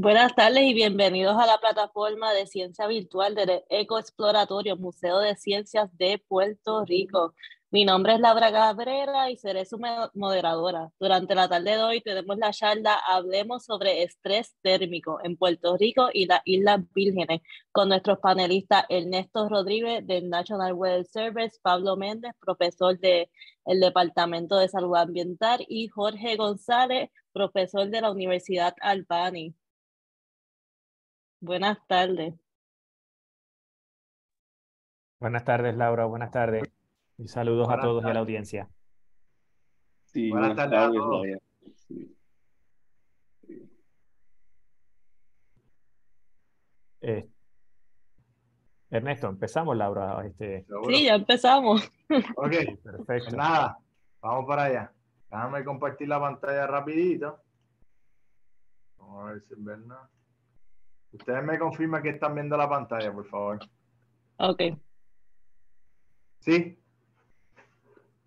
Buenas tardes y bienvenidos a la plataforma de ciencia virtual del Ecoexploratorio Museo de Ciencias de Puerto Rico. Mi nombre es Laura Cabrera y seré su moderadora. Durante la tarde de hoy tenemos la charla Hablemos sobre estrés térmico en Puerto Rico y las Islas Vírgenes con nuestros panelistas Ernesto Rodríguez del National Weather Service, Pablo Méndez, profesor del Departamento de Salud Ambiental y Jorge González, profesor de la Universidad Albany. Buenas tardes. Buenas tardes, Laura. Buenas tardes. Y saludos a todos y a la audiencia. Sí, buenas, tardes, a todos. Eh, Ernesto, empezamos, Laura. Este... Sí, ya empezamos. Ok, perfecto. Pues nada, vamos para allá. Déjame compartir la pantalla rapidito. Vamos a ver si es verdad. Ustedes me confirman que están viendo la pantalla, por favor. Ok. ¿Sí?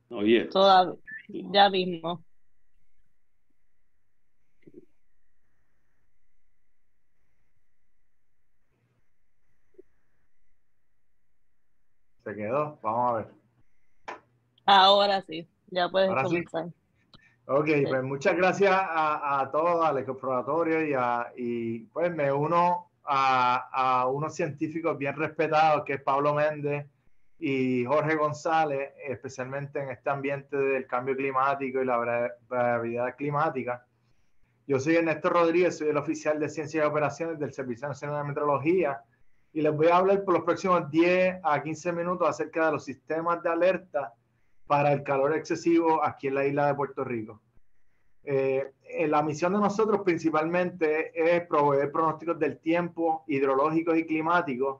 Oye. Todavía, ya mismo. Se quedó. Vamos a ver. Ahora sí, ya puedes comenzar. Ok, pues muchas gracias a, a todos, al exploratorio y, a, y pues me uno a, a, unos científicos bien respetados que es Pablo Méndez y Jorge González, especialmente en este ambiente del cambio climático y la variabilidad climática. Yo soy Ernesto Rodríguez, soy el oficial de Ciencias y Operaciones del Servicio Nacional de Meteorología y les voy a hablar por los próximos 10 a 15 minutos acerca de los sistemas de alerta para el calor excesivo aquí en la isla de Puerto Rico. Eh, la misión de nosotros principalmente es proveer pronósticos del tiempo hidrológicos y climáticos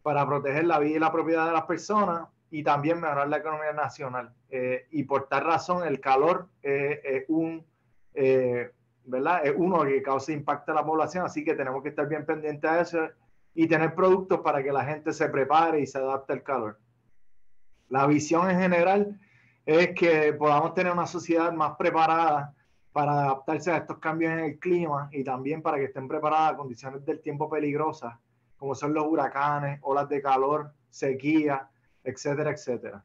para proteger la vida y la propiedad de las personas y también mejorar la economía nacional. Eh, y por tal razón el calor es un, eh, ¿verdad? Es uno que causa impacto a la población, así que tenemos que estar bien pendientes de eso y tener productos para que la gente se prepare y se adapte al calor. La visión en general es que podamos tener una sociedad más preparada para adaptarse a estos cambios en el clima y también para que estén preparadas a condiciones del tiempo peligrosas, como son los huracanes, olas de calor, sequía, etcétera, etcétera.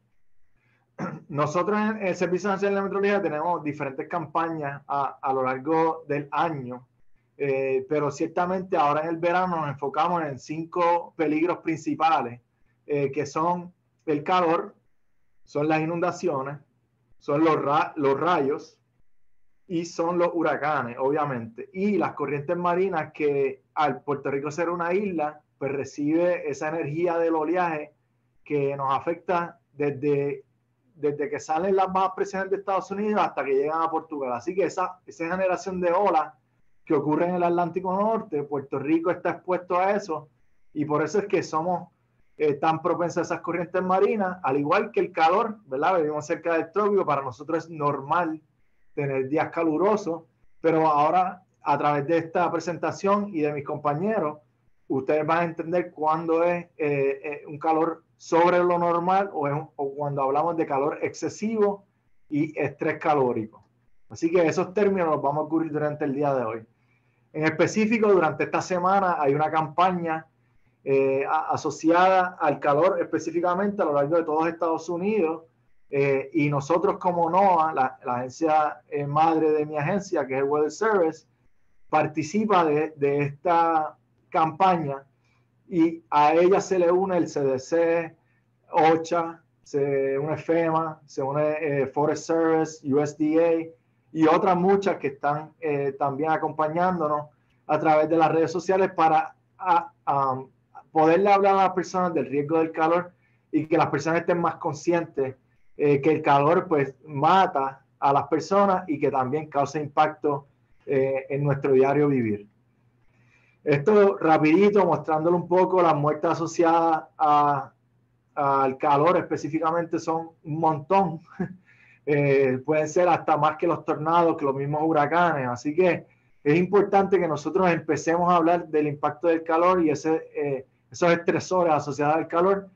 Nosotros en el Servicio Nacional de Meteorología tenemos diferentes campañas a, a lo largo del año, eh, pero ciertamente ahora en el verano nos enfocamos en cinco peligros principales, eh, que son el calor, son las inundaciones, son los, los rayos y son los huracanes, obviamente. Y las corrientes marinas que al Puerto Rico ser una isla, pues recibe esa energía del oleaje que nos afecta desde, desde que salen las bajas presiones de Estados Unidos hasta que llegan a Portugal. Así que esa, esa generación de olas que ocurre en el Atlántico Norte, Puerto Rico está expuesto a eso y por eso es que somos tan propensos a esas corrientes marinas, al igual que el calor, ¿verdad? Vivimos cerca del trópico, para nosotros es normal tener días calurosos, pero ahora a través de esta presentación y de mis compañeros, ustedes van a entender cuándo es eh, eh, un calor sobre lo normal o, o cuando hablamos de calor excesivo y estrés calórico. Así que esos términos los vamos a cubrir durante el día de hoy. En específico, durante esta semana hay una campaña eh, asociada al calor específicamente a lo largo de todos Estados Unidos. Eh, y nosotros como NOAA, la, agencia eh, madre de mi agencia, que es el Weather Service, participa de, de, esta campaña y a ella se le une el CDC, OCHA, se une FEMA, se une Forest Service, USDA y otras muchas que están también acompañándonos a través de las redes sociales para a, poderle hablar a las personas del riesgo del calor y que las personas estén más conscientes eh, que el calor pues mata a las personas y que también causa impacto eh, en nuestro diario vivir. Esto rapidito, mostrándole un poco las muertes asociadas al calor específicamente son un montón. Eh, pueden ser hasta más que los tornados, que los mismos huracanes. Así que es importante que nosotros empecemos a hablar del impacto del calor y ese, esos estresores asociados al calor,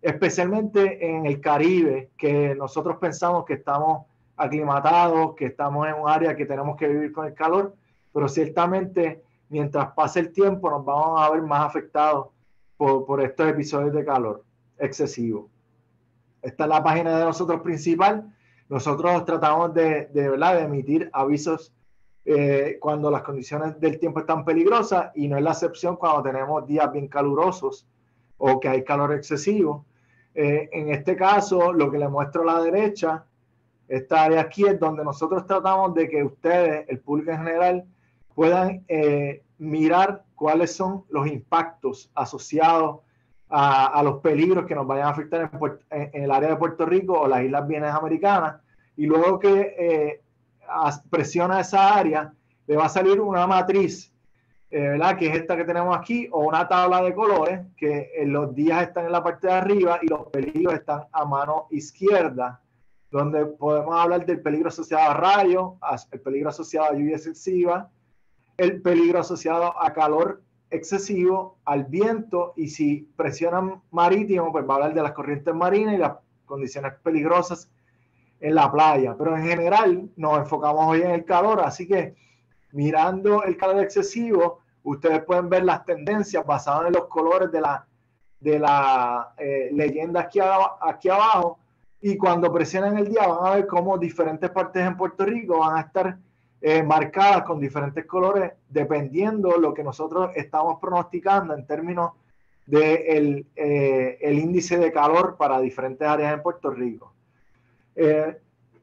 especialmente en el Caribe, que nosotros pensamos que estamos aclimatados, que estamos en un área que tenemos que vivir con el calor, pero ciertamente mientras pase el tiempo nos vamos a ver más afectados por, estos episodios de calor excesivo. Esta es la página de nosotros principal. Nosotros tratamos de emitir avisos eh, cuando las condiciones del tiempo están peligrosas y no es la excepción cuando tenemos días bien calurosos o que hay calor excesivo. Eh, en este caso, lo que le muestro a la derecha, esta área aquí es donde nosotros tratamos de que ustedes, el público en general, puedan eh, mirar cuáles son los impactos asociados a, los peligros que nos vayan a afectar en, el área de Puerto Rico o las Islas Bienes Americanas. Y luego que eh, presiona esa área, le va a salir una matriz, eh. Que es esta que tenemos aquí, o una tabla de colores, que en los días están en la parte de arriba y los peligros están a mano izquierda, donde podemos hablar del peligro asociado a rayos, el peligro asociado a lluvia excesiva, el peligro asociado a calor excesivo, al viento y si presionan marítimo, pues va a hablar de las corrientes marinas y las condiciones peligrosas en la playa. Pero en general nos enfocamos hoy en el calor, así que mirando el calor excesivo, ustedes pueden ver las tendencias basadas en los colores de la, de la eh, leyenda aquí, aquí abajo. Y cuando presionan el día van a ver cómo diferentes partes en Puerto Rico van a estar eh, marcadas con diferentes colores dependiendo lo que nosotros estamos pronosticando en términos de eh, el, índice de calor para diferentes áreas en Puerto Rico. Eh,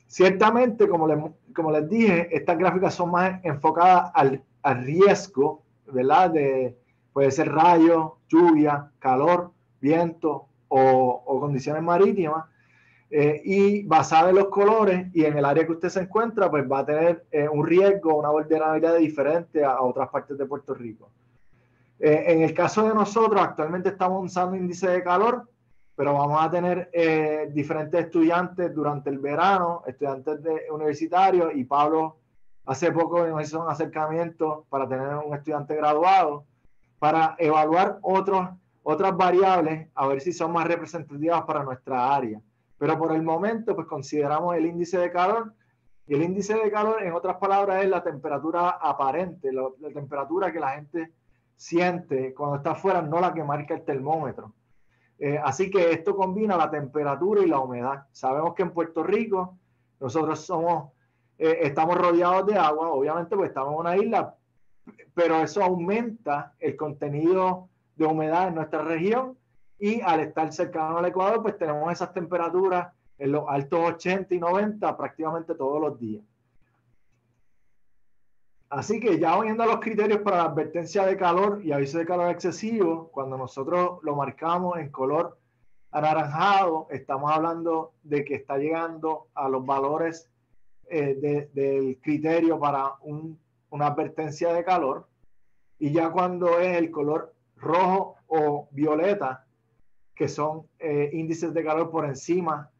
ciertamente, como, como les dije, estas gráficas son más enfocadas al, riesgo, ¿verdad? De, puede ser rayo, lluvia, calor, viento o, o condiciones marítimas. Eh, y basada en los colores y en el área que usted se encuentra, pues va a tener eh, un riesgo, una vulnerabilidad diferente a, otras partes de Puerto Rico. Eh, en el caso de nosotros, actualmente estamos usando índice de calor, pero vamos a tener diferentes estudiantes durante el verano, estudiantes de, universitarios, y Pablo hace poco nos hizo un acercamiento para tener un estudiante graduado, para evaluar otros, otras variables, a ver si son más representativas para nuestra área. Pero por el momento, pues consideramos el índice de calor. Y el índice de calor, en otras palabras, es la temperatura aparente, la, temperatura que la gente siente cuando está afuera, no la que marca el termómetro. Eh, así que esto combina la temperatura y la humedad. Sabemos que en Puerto Rico nosotros somos, eh, estamos rodeados de agua, obviamente pues estamos en una isla, pero eso aumenta el contenido de humedad en nuestra región y al estar cercano al Ecuador, pues tenemos esas temperaturas en los altos 80 y 90 prácticamente todos los días. Así que ya viendo los criterios para la advertencia de calor y aviso de calor excesivo, cuando nosotros lo marcamos en color anaranjado, estamos hablando de que está llegando a los valores eh, del criterio para una advertencia de calor. Y ya cuando es el color rojo o violeta, que son eh, índices de calor por encima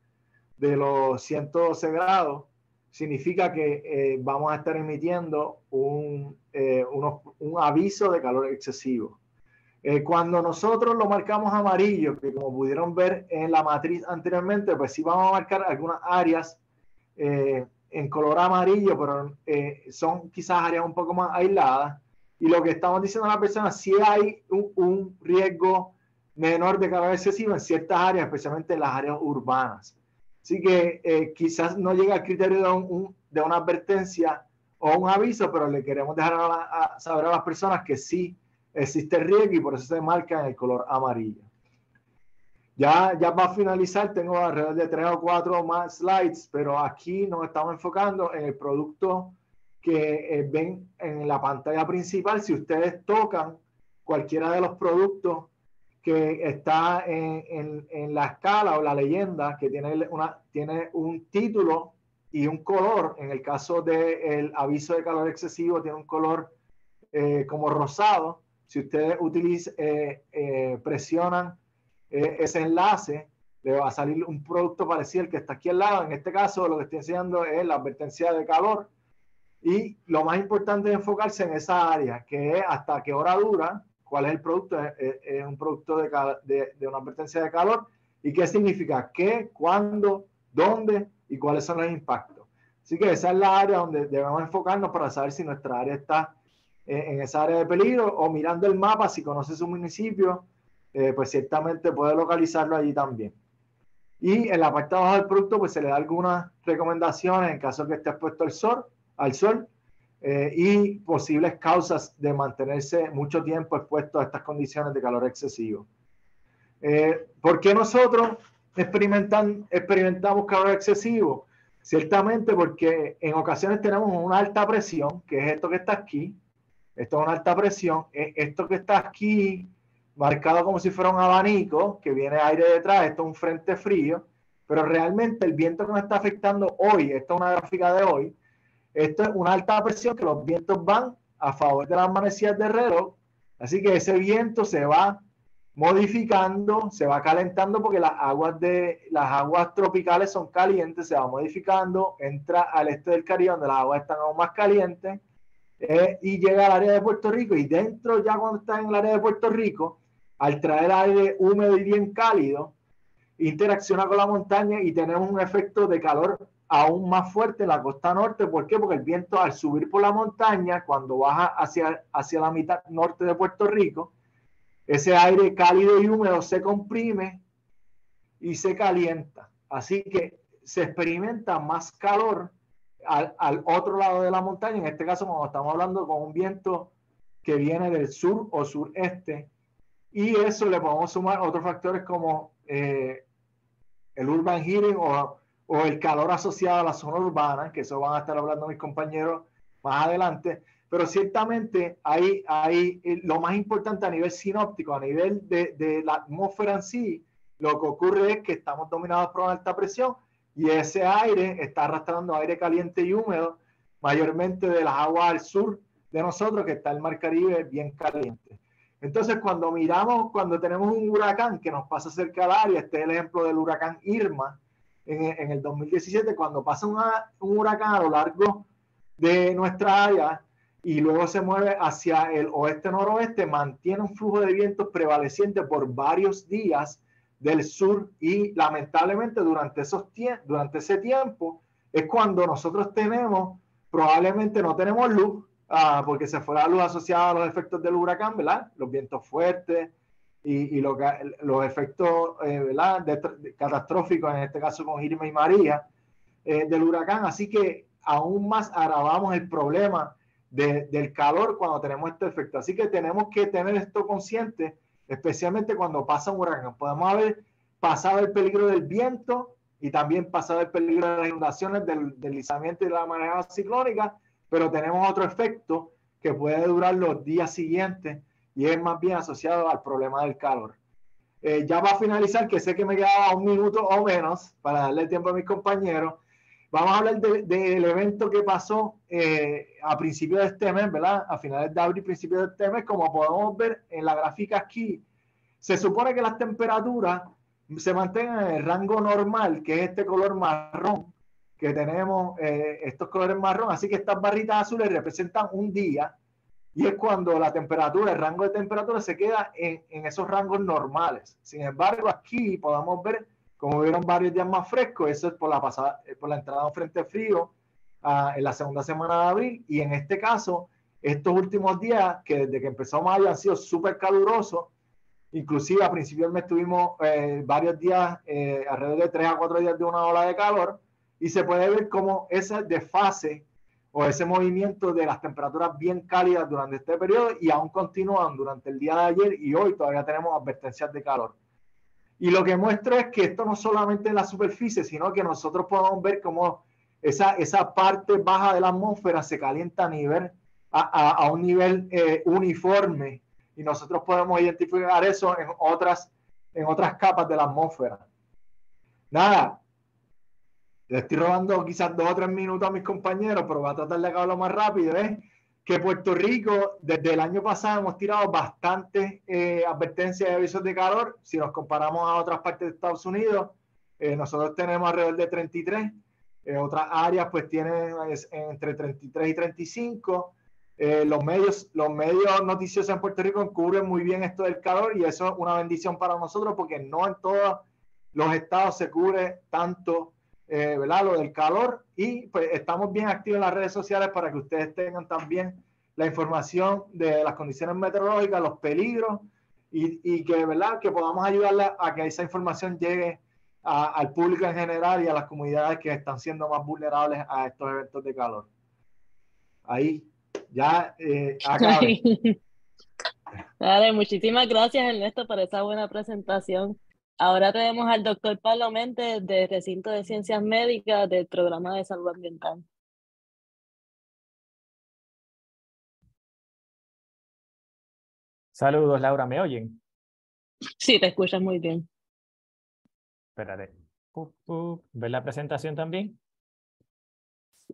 de los 112 grados, significa que eh, vamos a estar emitiendo un, eh, un, aviso de calor excesivo. cuando nosotros lo marcamos amarillo, que como pudieron ver en la matriz anteriormente, pues sí vamos a marcar algunas áreas en color amarillo, pero son quizás áreas un poco más aisladas. Y lo que estamos diciendo a la persona, si hay un, un riesgo menor de calor excesivo en ciertas áreas, especialmente en las áreas urbanas. Así que eh, quizás no llega al criterio de, un, una advertencia o un aviso, pero le queremos dejar a, saber a las personas que sí existe riesgo y por eso se marca en el color amarillo. Ya, ya para finalizar, tengo alrededor de tres o cuatro más slides, pero aquí nos estamos enfocando en el producto que eh, ven en la pantalla principal. Si ustedes tocan cualquiera de los productos que está en, en, la escala o la leyenda, que tiene, una, tiene un título y un color. En el caso del aviso de calor excesivo, tiene un color eh, como rosado. Si ustedes utilizan, eh, eh, presionan ese enlace, le va a salir un producto parecido al que está aquí al lado. En este caso, lo que estoy enseñando es la advertencia de calor. Y lo más importante es enfocarse en esa área, que es hasta qué hora dura, cuál es el producto, es, un producto de, de, una advertencia de calor y qué significa qué, cuándo, dónde y cuáles son los impactos. Así que esa es la área donde debemos enfocarnos para saber si nuestra área está eh, en esa área de peligro o mirando el mapa, si conoce su municipio, eh, pues ciertamente puede localizarlo allí también. Y en la parte de abajo del producto, pues se le da algunas recomendaciones en caso que esté expuesto al sol, al sol eh, y posibles causas de mantenerse mucho tiempo expuesto a estas condiciones de calor excesivo. Eh, ¿Por qué nosotros experimentan, experimentamos calor excesivo? Ciertamente porque en ocasiones tenemos una alta presión, que es esto que está aquí. Esto es una alta presión. Esto que está aquí marcado como si fuera un abanico, que viene aire detrás, esto es un frente frío, pero realmente el viento que nos está afectando hoy, esta es una gráfica de hoy, esto es una alta presión que los vientos van a favor de las manecillas de reloj, así que ese viento se va modificando, se va calentando porque las aguas de las aguas tropicales son calientes, se va modificando, entra al este del Caribe donde las aguas están aún más calientes eh, y llega al área de Puerto Rico. Y dentro ya cuando está en el área de Puerto Rico al traer aire húmedo y bien cálido, interacciona con la montaña y tenemos un efecto de calor aún más fuerte la costa norte. ¿Por qué? Porque el viento al subir por la montaña, cuando baja hacia, hacia la mitad norte de Puerto Rico, ese aire cálido y húmedo se comprime y se calienta. Así que se experimenta más calor al, al, otro lado de la montaña, en este caso cuando estamos hablando con un viento que viene del sur o sureste y eso le podemos sumar otros factores como eh, el urban heating o, o, el calor asociado a la zona urbana, que eso van a estar hablando mis compañeros más adelante. Pero ciertamente hay, hay eh, lo más importante a nivel sinóptico, a nivel de, de la atmósfera en sí, lo que ocurre es que estamos dominados por una alta presión y ese aire está arrastrando aire caliente y húmedo, mayormente de las aguas al sur de nosotros, que está el mar Caribe bien caliente. Entonces, cuando miramos, cuando tenemos un huracán que nos pasa cerca del área, este es el ejemplo del huracán Irma en, el 2017, cuando pasa un huracán a lo largo de nuestra área y luego se mueve hacia el oeste-noroeste, mantiene un flujo de vientos prevaleciente por varios días del sur y lamentablemente durante, esos durante ese tiempo es cuando nosotros tenemos, probablemente no tenemos luz, Ah, porque se fue la luz asociada a los efectos del huracán, ¿verdad? Los vientos fuertes y, lo los efectos, eh, catastróficos, en este caso con Irma y María, eh, del huracán. Así que aún más agravamos el problema del calor cuando tenemos este efecto. Así que tenemos que tener esto consciente, especialmente cuando pasa un huracán. Podemos haber pasado el peligro del viento y también pasado el peligro de las inundaciones, del deslizamiento y de la manera ciclónica, pero tenemos otro efecto que puede durar los días siguientes y es más bien asociado al problema del calor. Eh, ya va a finalizar, que sé que me quedaba un minuto o menos para darle tiempo a mis compañeros. Vamos a hablar del evento que pasó eh, a principios de este mes, ¿verdad? A finales de abril, principios de este mes, como podemos ver en la gráfica aquí, se supone que las temperaturas se mantengan en el rango normal, que es este color marrón, que tenemos eh, estos colores marrón, así que estas barritas azules representan un día y es cuando la temperatura, el rango de temperatura se queda en, esos rangos normales. Sin embargo, aquí podemos ver, como vieron varios días más frescos, eso es por la, pasada, eh, por la entrada de un frente frío uh, en la segunda semana de abril y en este caso, estos últimos días, que desde que empezó mayo han sido súper calurosos, inclusive a principios del mes tuvimos eh, varios días, eh, alrededor de 3 a 4 días de una ola de calor, y se puede ver como ese desfase o ese movimiento de las temperaturas bien cálidas durante este periodo y aún continúan durante el día de ayer y hoy todavía tenemos advertencias de calor. Y lo que muestra es que esto no solamente es la superficie, sino que nosotros podemos ver cómo esa, esa parte baja de la atmósfera se calienta a, nivel, a, a, un nivel eh, uniforme y nosotros podemos identificar eso en otras, en otras capas de la atmósfera. Nada, le estoy robando quizás dos o tres minutos a mis compañeros, pero voy a tratar de acabarlo más rápido. Es que Puerto Rico, desde el año pasado, hemos tirado bastantes eh, advertencias y avisos de calor. Si nos comparamos a otras partes de Estados Unidos, eh, nosotros tenemos alrededor de 33. Eh, otras áreas, pues, tienen entre 33 y 35. los, medios, los medios noticiosos en Puerto Rico cubren muy bien esto del calor y eso es una bendición para nosotros porque no en todos los estados se cubre tanto eh. Lo del calor y pues estamos bien activos en las redes sociales para que ustedes tengan también la información de las condiciones meteorológicas, los peligros y, y que, ¿verdad? que podamos ayudarle a que esa información llegue al público en general y a las comunidades que están siendo más vulnerables a estos eventos de calor. Ahí, ya eh, Vale, muchísimas gracias Ernesto por esa buena presentación. Ahora tenemos al doctor Pablo Méndez del Recinto de Ciencias Médicas del Programa de Salud Ambiental. Saludos, Laura, ¿me oyen? Sí, te escuchas muy bien. Espérate. ¿Ves la presentación también?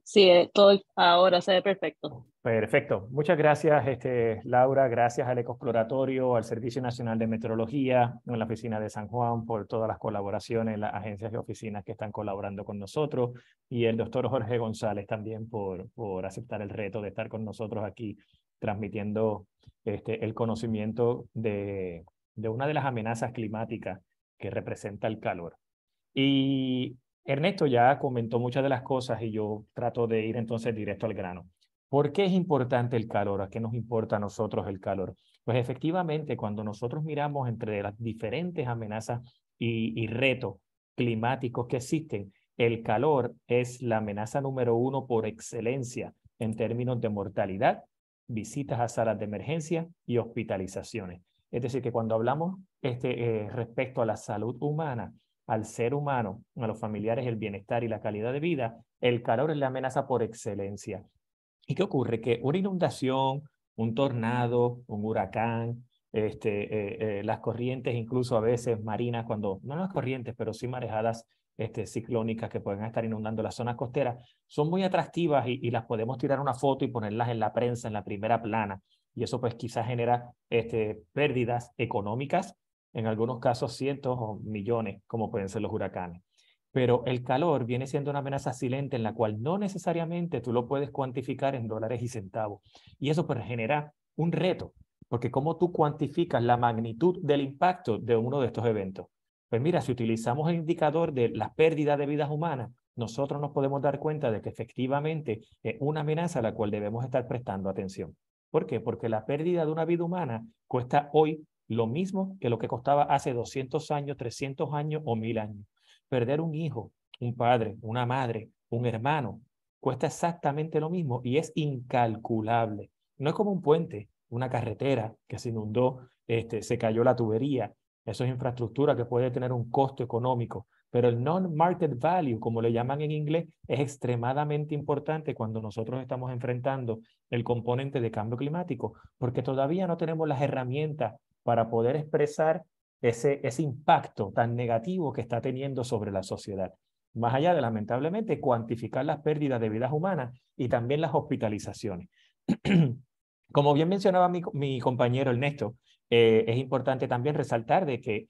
Sí, todo ahora se ve perfecto. Perfecto. Muchas gracias, este, Laura. Gracias al Ecoexploratorio, al Servicio Nacional de Meteorología, en la oficina de San Juan, por todas las colaboraciones, las agencias y oficinas que están colaborando con nosotros, y el doctor Jorge González también por, por aceptar el reto de estar con nosotros aquí transmitiendo este, el conocimiento de, de una de las amenazas climáticas que representa el calor. Y Ernesto ya comentó muchas de las cosas y yo trato de ir entonces directo al grano. ¿Por qué es importante el calor? ¿A qué nos importa a nosotros el calor? Pues efectivamente, cuando nosotros miramos entre las diferentes amenazas y, y retos climáticos que existen, el calor es la amenaza número uno por excelencia en términos de mortalidad, visitas a salas de emergencia y hospitalizaciones. Es decir, que cuando hablamos este, eh, respecto a la salud humana, al ser humano, a los familiares, el bienestar y la calidad de vida, el calor es la amenaza por excelencia. ¿Y qué ocurre? Que una inundación, un tornado, un huracán, este, eh, eh, las corrientes, incluso a veces marinas, cuando, no las corrientes, pero sí marejadas este, ciclónicas que pueden estar inundando las zonas costeras, son muy atractivas y, las podemos tirar una foto y ponerlas en la prensa, en la primera plana. Y eso pues quizás genera este, pérdidas económicas, en algunos casos cientos o millones, como pueden ser los huracanes. Pero el calor viene siendo una amenaza silente en la cual no necesariamente tú lo puedes cuantificar en dólares y centavos. Y eso pues genera un reto, porque ¿cómo tú cuantificas la magnitud del impacto de uno de estos eventos? Pues mira, si utilizamos el indicador de la pérdida de vidas humanas, nosotros nos podemos dar cuenta de que efectivamente es una amenaza a la cual debemos estar prestando atención. ¿Por qué? Porque la pérdida de una vida humana cuesta hoy lo mismo que lo que costaba hace 200 años, 300 años o 1000 años. Perder un hijo, un padre, una madre, un hermano, cuesta exactamente lo mismo y es incalculable. No es como un puente, una carretera que se inundó, este, se cayó la tubería. Eso es infraestructura que puede tener un costo económico, pero el non-market value, como le llaman en inglés, es extremadamente importante cuando nosotros estamos enfrentando el componente de cambio climático, porque todavía no tenemos las herramientas para poder expresar ese, ese impacto tan negativo que está teniendo sobre la sociedad. Más allá de, lamentablemente, cuantificar las pérdidas de vidas humanas y también las hospitalizaciones. Como bien mencionaba mi, compañero Ernesto, eh, es importante también resaltar de que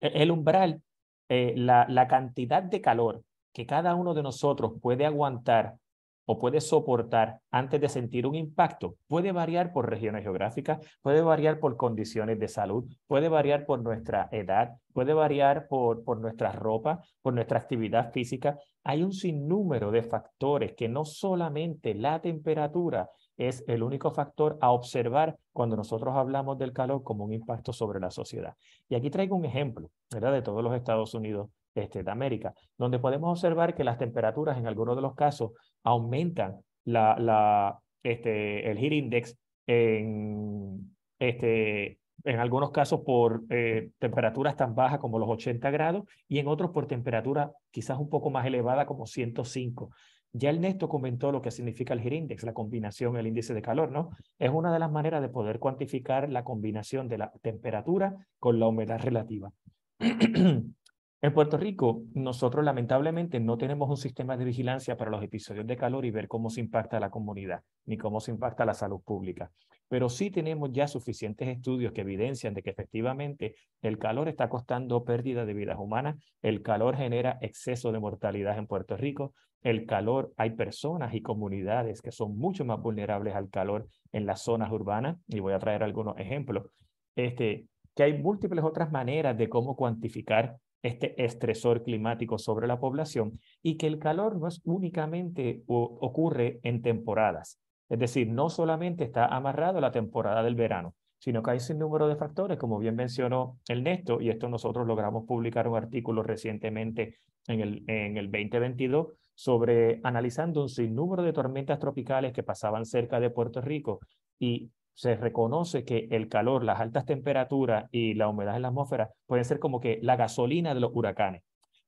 el umbral, eh, la, la cantidad de calor que cada uno de nosotros puede aguantar o puede soportar antes de sentir un impacto puede variar por regiones geográficas, puede variar por condiciones de salud, puede variar por nuestra edad, puede variar por, por nuestra ropa, por nuestra actividad física. Hay un sinnúmero de factores que no solamente la temperatura es el único factor a observar cuando nosotros hablamos del calor como un impacto sobre la sociedad. Y aquí traigo un ejemplo, ¿verdad? De todos los Estados Unidos este, de América, donde podemos observar que las temperaturas en algunos de los casos aumentan la, este, el heat index en, este, algunos casos por eh, temperaturas tan bajas como los 80 grados y en otros por temperatura quizás un poco más elevada como 105. Ya Ernesto comentó lo que significa el heat index, la combinación, el índice de calor, ¿no? Es una de las maneras de poder cuantificar la combinación de la temperatura con la humedad relativa. En Puerto Rico, nosotros lamentablemente no tenemos un sistema de vigilancia para los episodios de calor y ver cómo se impacta la comunidad, ni cómo se impacta la salud pública. Pero sí tenemos ya suficientes estudios que evidencian de que efectivamente el calor está costando pérdida de vidas humanas, el calor genera exceso de mortalidad en Puerto Rico, el calor, hay personas y comunidades que son mucho más vulnerables al calor en las zonas urbanas, y voy a traer algunos ejemplos, este, que hay múltiples otras maneras de cómo cuantificar este estresor climático sobre la población y que el calor no es únicamente ocurre en temporadas. Es decir, no solamente está amarrado a la temporada del verano, sino que hay un número de factores, como bien mencionó Ernesto, y esto nosotros logramos publicar un artículo recientemente en el, en el 2022 sobre analizando un sinnúmero de tormentas tropicales que pasaban cerca de Puerto Rico y se reconoce que el calor, las altas temperaturas y la humedad en la atmósfera pueden ser como que la gasolina de los huracanes.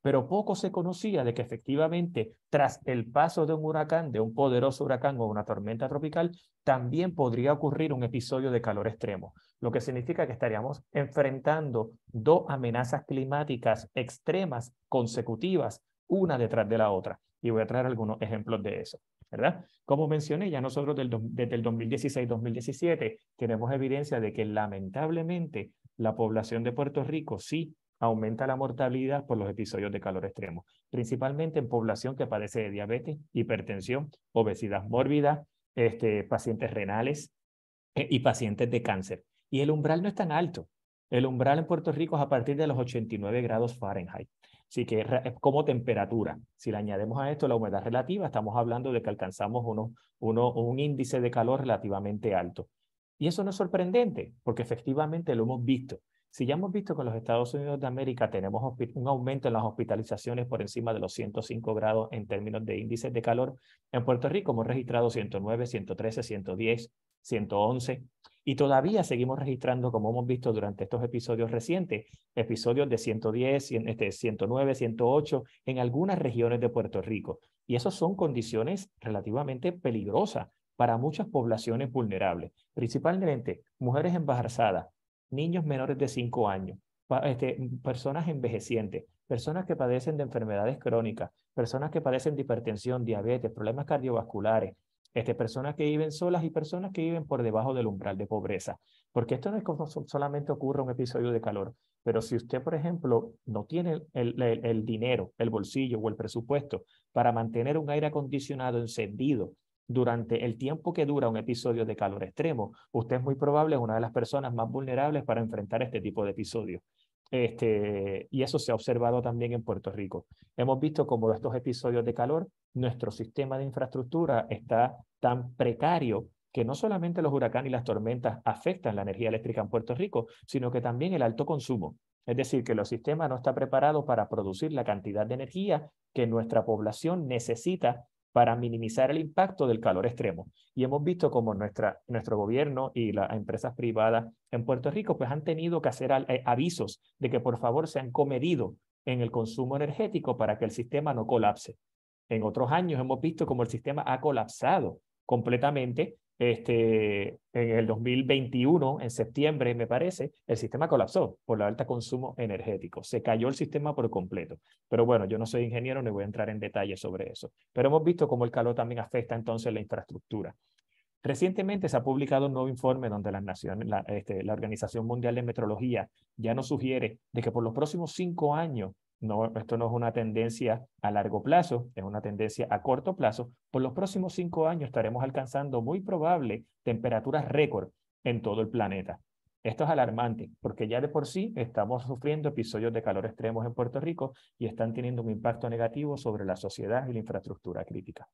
Pero poco se conocía de que efectivamente tras el paso de un huracán, de un poderoso huracán o una tormenta tropical, también podría ocurrir un episodio de calor extremo, lo que significa que estaríamos enfrentando dos amenazas climáticas extremas consecutivas, una detrás de la otra. Y voy a traer algunos ejemplos de eso. ¿Verdad? Como mencioné, ya nosotros desde el 2016-2017 tenemos evidencia de que lamentablemente la población de Puerto Rico sí aumenta la mortalidad por los episodios de calor extremo, principalmente en población que padece de diabetes, hipertensión, obesidad mórbida, este, pacientes renales eh, y pacientes de cáncer. Y el umbral no es tan alto. El umbral en Puerto Rico es a partir de los 89 grados Fahrenheit. Así que es como temperatura. Si le añadimos a esto la humedad relativa, estamos hablando de que alcanzamos uno, uno, un índice de calor relativamente alto. Y eso no es sorprendente, porque efectivamente lo hemos visto. Si ya hemos visto que en los Estados Unidos de América tenemos un aumento en las hospitalizaciones por encima de los 105 grados en términos de índices de calor, en Puerto Rico hemos registrado 109, 113, 110, 111. Y todavía seguimos registrando, como hemos visto durante estos episodios recientes, episodios de 110, 109, 108 en algunas regiones de Puerto Rico. Y esas son condiciones relativamente peligrosas para muchas poblaciones vulnerables, principalmente mujeres embarazadas, niños menores de 5 años, este, personas envejecientes, personas que padecen de enfermedades crónicas, personas que padecen de hipertensión, diabetes, problemas cardiovasculares, este, personas que viven solas y personas que viven por debajo del umbral de pobreza. Porque esto no es como solamente ocurre un episodio de calor, pero si usted, por ejemplo, no tiene el, dinero, el bolsillo o el presupuesto para mantener un aire acondicionado encendido durante el tiempo que dura un episodio de calor extremo, usted es muy probable una de las personas más vulnerables para enfrentar este tipo de episodios. Este, y eso se ha observado también en Puerto Rico. Hemos visto cómo de estos episodios de calor, nuestro sistema de infraestructura está tan precario que no solamente los huracanes y las tormentas afectan la energía eléctrica en Puerto Rico, sino que también el alto consumo. Es decir, que el sistema no está preparado para producir la cantidad de energía que nuestra población necesita para minimizar el impacto del calor extremo. Y hemos visto cómo nuestra, nuestro gobierno y las empresas privadas en Puerto Rico pues han tenido que hacer eh, avisos de que por favor sean comedido en el consumo energético para que el sistema no colapse. En otros años hemos visto cómo el sistema ha colapsado completamente este, en el 2021, en septiembre, me parece, el sistema colapsó por el alto consumo energético. Se cayó el sistema por completo. Pero bueno, yo no soy ingeniero, no voy a entrar en detalle sobre eso. Pero hemos visto cómo el calor también afecta entonces la infraestructura. Recientemente se ha publicado un nuevo informe donde la, este, la Organización Mundial de Meteorología ya nos sugiere de que por los próximos cinco años no, esto no es una tendencia a largo plazo, es una tendencia a corto plazo. Por los próximos cinco años estaremos alcanzando muy probable temperaturas récord en todo el planeta. Esto es alarmante porque ya de por sí estamos sufriendo episodios de calor extremos en Puerto Rico y están teniendo un impacto negativo sobre la sociedad y la infraestructura crítica.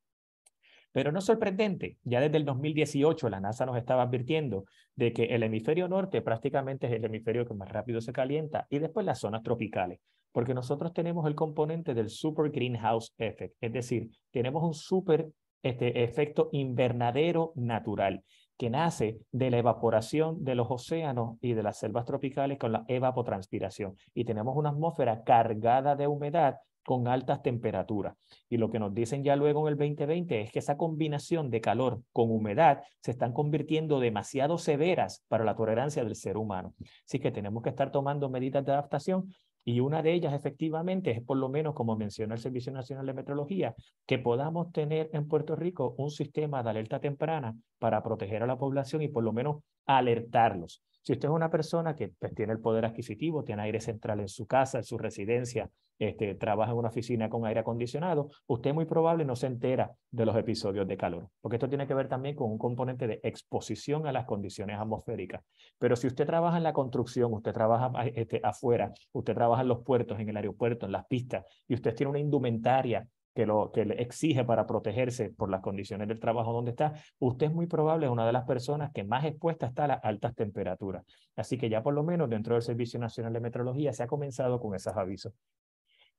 Pero no es sorprendente, ya desde el 2018 la NASA nos estaba advirtiendo de que el hemisferio norte prácticamente es el hemisferio que más rápido se calienta y después las zonas tropicales porque nosotros tenemos el componente del super greenhouse effect, es decir, tenemos un super este, efecto invernadero natural que nace de la evaporación de los océanos y de las selvas tropicales con la evapotranspiración. Y tenemos una atmósfera cargada de humedad con altas temperaturas. Y lo que nos dicen ya luego en el 2020 es que esa combinación de calor con humedad se están convirtiendo demasiado severas para la tolerancia del ser humano. Así que tenemos que estar tomando medidas de adaptación y una de ellas, efectivamente, es por lo menos, como menciona el Servicio Nacional de Meteorología, que podamos tener en Puerto Rico un sistema de alerta temprana para proteger a la población y por lo menos alertarlos. Si usted es una persona que pues, tiene el poder adquisitivo, tiene aire central en su casa, en su residencia, este, trabaja en una oficina con aire acondicionado, usted muy probable no se entera de los episodios de calor, porque esto tiene que ver también con un componente de exposición a las condiciones atmosféricas. Pero si usted trabaja en la construcción, usted trabaja este, afuera, usted trabaja en los puertos, en el aeropuerto, en las pistas, y usted tiene una indumentaria que, lo, que le exige para protegerse por las condiciones del trabajo donde está, usted es muy probable una de las personas que más expuesta está a las altas temperaturas. Así que ya por lo menos dentro del Servicio Nacional de Meteorología se ha comenzado con esos avisos.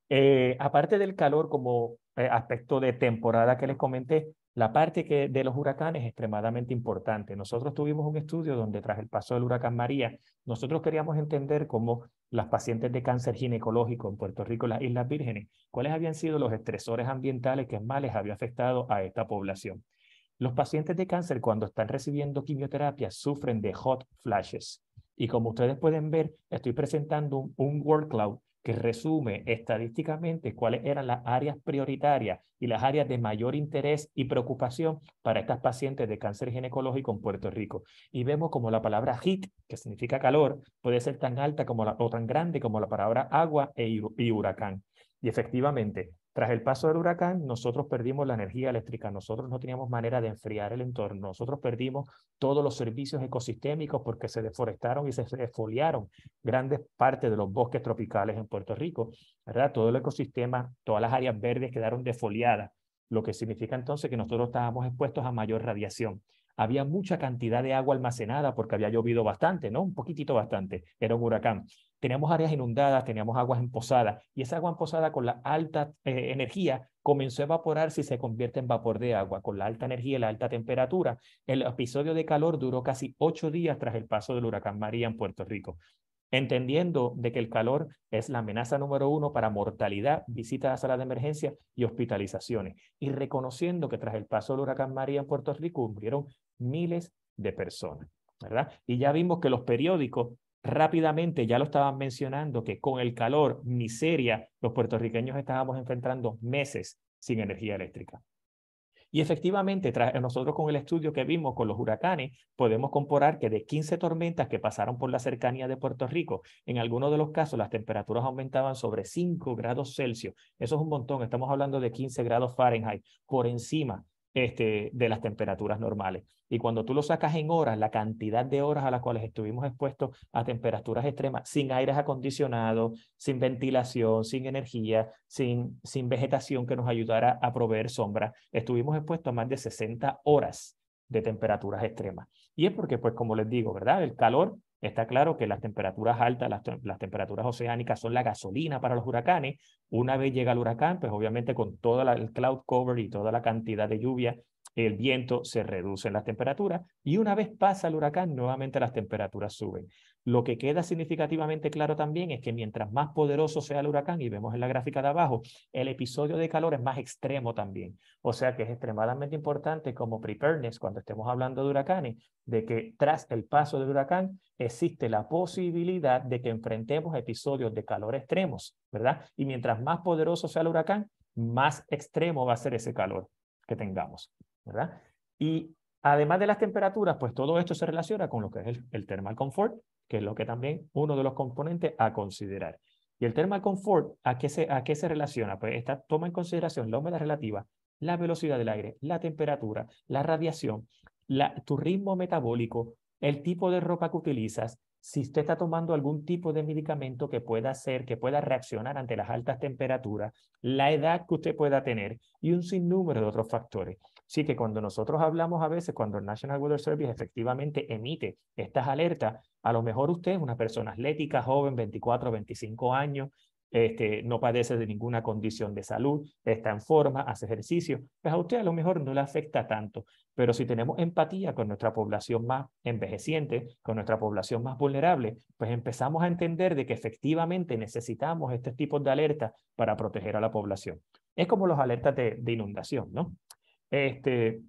Eh, aparte del calor como eh, aspecto de temporada que les comenté, la parte que de los huracanes es extremadamente importante. Nosotros tuvimos un estudio donde tras el paso del huracán María, nosotros queríamos entender cómo las pacientes de cáncer ginecológico en Puerto Rico las Islas Vírgenes, cuáles habían sido los estresores ambientales que más les había afectado a esta población. Los pacientes de cáncer cuando están recibiendo quimioterapia sufren de hot flashes. Y como ustedes pueden ver, estoy presentando un, un word cloud que resume estadísticamente cuáles eran las áreas prioritarias y las áreas de mayor interés y preocupación para estas pacientes de cáncer ginecológico en Puerto Rico. Y vemos como la palabra heat, que significa calor, puede ser tan alta como la, o tan grande como la palabra agua e, y huracán. Y efectivamente, tras el paso del huracán, nosotros perdimos la energía eléctrica, nosotros no teníamos manera de enfriar el entorno, nosotros perdimos todos los servicios ecosistémicos porque se deforestaron y se desfoliaron grandes partes de los bosques tropicales en Puerto Rico, ¿verdad? Todo el ecosistema, todas las áreas verdes quedaron defoliadas, lo que significa entonces que nosotros estábamos expuestos a mayor radiación había mucha cantidad de agua almacenada porque había llovido bastante, ¿no? Un poquitito bastante, era un huracán. Teníamos áreas inundadas, teníamos aguas emposadas y esa agua emposada con la alta eh, energía comenzó a evaporarse y se convierte en vapor de agua. Con la alta energía y la alta temperatura, el episodio de calor duró casi ocho días tras el paso del huracán María en Puerto Rico entendiendo de que el calor es la amenaza número uno para mortalidad, visitas a sala de emergencia y hospitalizaciones, y reconociendo que tras el paso del huracán María en Puerto Rico murieron miles de personas, ¿verdad? Y ya vimos que los periódicos rápidamente ya lo estaban mencionando, que con el calor, miseria, los puertorriqueños estábamos enfrentando meses sin energía eléctrica. Y efectivamente, nosotros con el estudio que vimos con los huracanes, podemos comparar que de 15 tormentas que pasaron por la cercanía de Puerto Rico, en algunos de los casos las temperaturas aumentaban sobre 5 grados Celsius. Eso es un montón, estamos hablando de 15 grados Fahrenheit por encima este, de las temperaturas normales. Y cuando tú lo sacas en horas, la cantidad de horas a las cuales estuvimos expuestos a temperaturas extremas, sin aires acondicionados, sin ventilación, sin energía, sin, sin vegetación que nos ayudara a proveer sombra, estuvimos expuestos a más de 60 horas de temperaturas extremas. Y es porque, pues como les digo, ¿verdad? El calor Está claro que las temperaturas altas, las, temperaturas oceánicas son la gasolina para los huracanes. Una vez llega el huracán, pues obviamente con todo el cloud cover y toda la cantidad de lluvia el viento se reduce en las temperaturas y una vez pasa el huracán, nuevamente las temperaturas suben. Lo que queda significativamente claro también es que mientras más poderoso sea el huracán, y vemos en la gráfica de abajo, el episodio de calor es más extremo también. O sea que es extremadamente importante como preparedness, cuando estemos hablando de huracanes, de que tras el paso del huracán existe la posibilidad de que enfrentemos episodios de calor extremos, ¿verdad? Y mientras más poderoso sea el huracán, más extremo va a ser ese calor que tengamos. ¿verdad? Y además de las temperaturas, pues todo esto se relaciona con lo que es el, el thermal comfort, que es lo que también uno de los componentes a considerar. Y el thermal comfort, ¿a qué se, a qué se relaciona? Pues esta toma en consideración la humedad relativa, la velocidad del aire, la temperatura, la radiación, tu ritmo metabólico, el tipo de ropa que utilizas, si usted está tomando algún tipo de medicamento que pueda hacer, que pueda reaccionar ante las altas temperaturas, la edad que usted pueda tener y un sinnúmero de otros factores. Sí que cuando nosotros hablamos a veces, cuando el National Weather Service efectivamente emite estas alertas, a lo mejor usted es una persona atlética, joven, 24, 25 años, este, no padece de ninguna condición de salud, está en forma, hace ejercicio, pues a usted a lo mejor no le afecta tanto. Pero si tenemos empatía con nuestra población más envejeciente, con nuestra población más vulnerable, pues empezamos a entender de que efectivamente necesitamos este tipo de alertas para proteger a la población. Es como los alertas de, de inundación, ¿no? Este,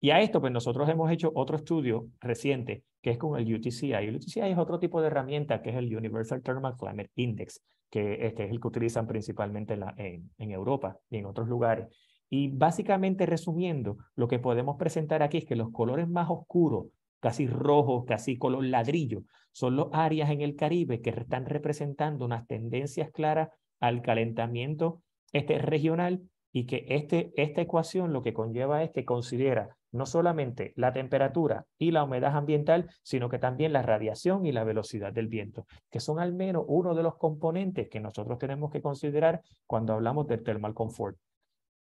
y a esto, pues nosotros hemos hecho otro estudio reciente que es con el UTCI. El UTCI es otro tipo de herramienta que es el Universal Thermal Climate Index, que este es el que utilizan principalmente en, Europa y en otros lugares. Y básicamente resumiendo, lo que podemos presentar aquí es que los colores más oscuros, casi rojos, casi color ladrillo, son las áreas en el Caribe que están representando unas tendencias claras al calentamiento este regional y que este, esta ecuación lo que conlleva es que considera no solamente la temperatura y la humedad ambiental, sino que también la radiación y la velocidad del viento, que son al menos uno de los componentes que nosotros tenemos que considerar cuando hablamos del thermal comfort.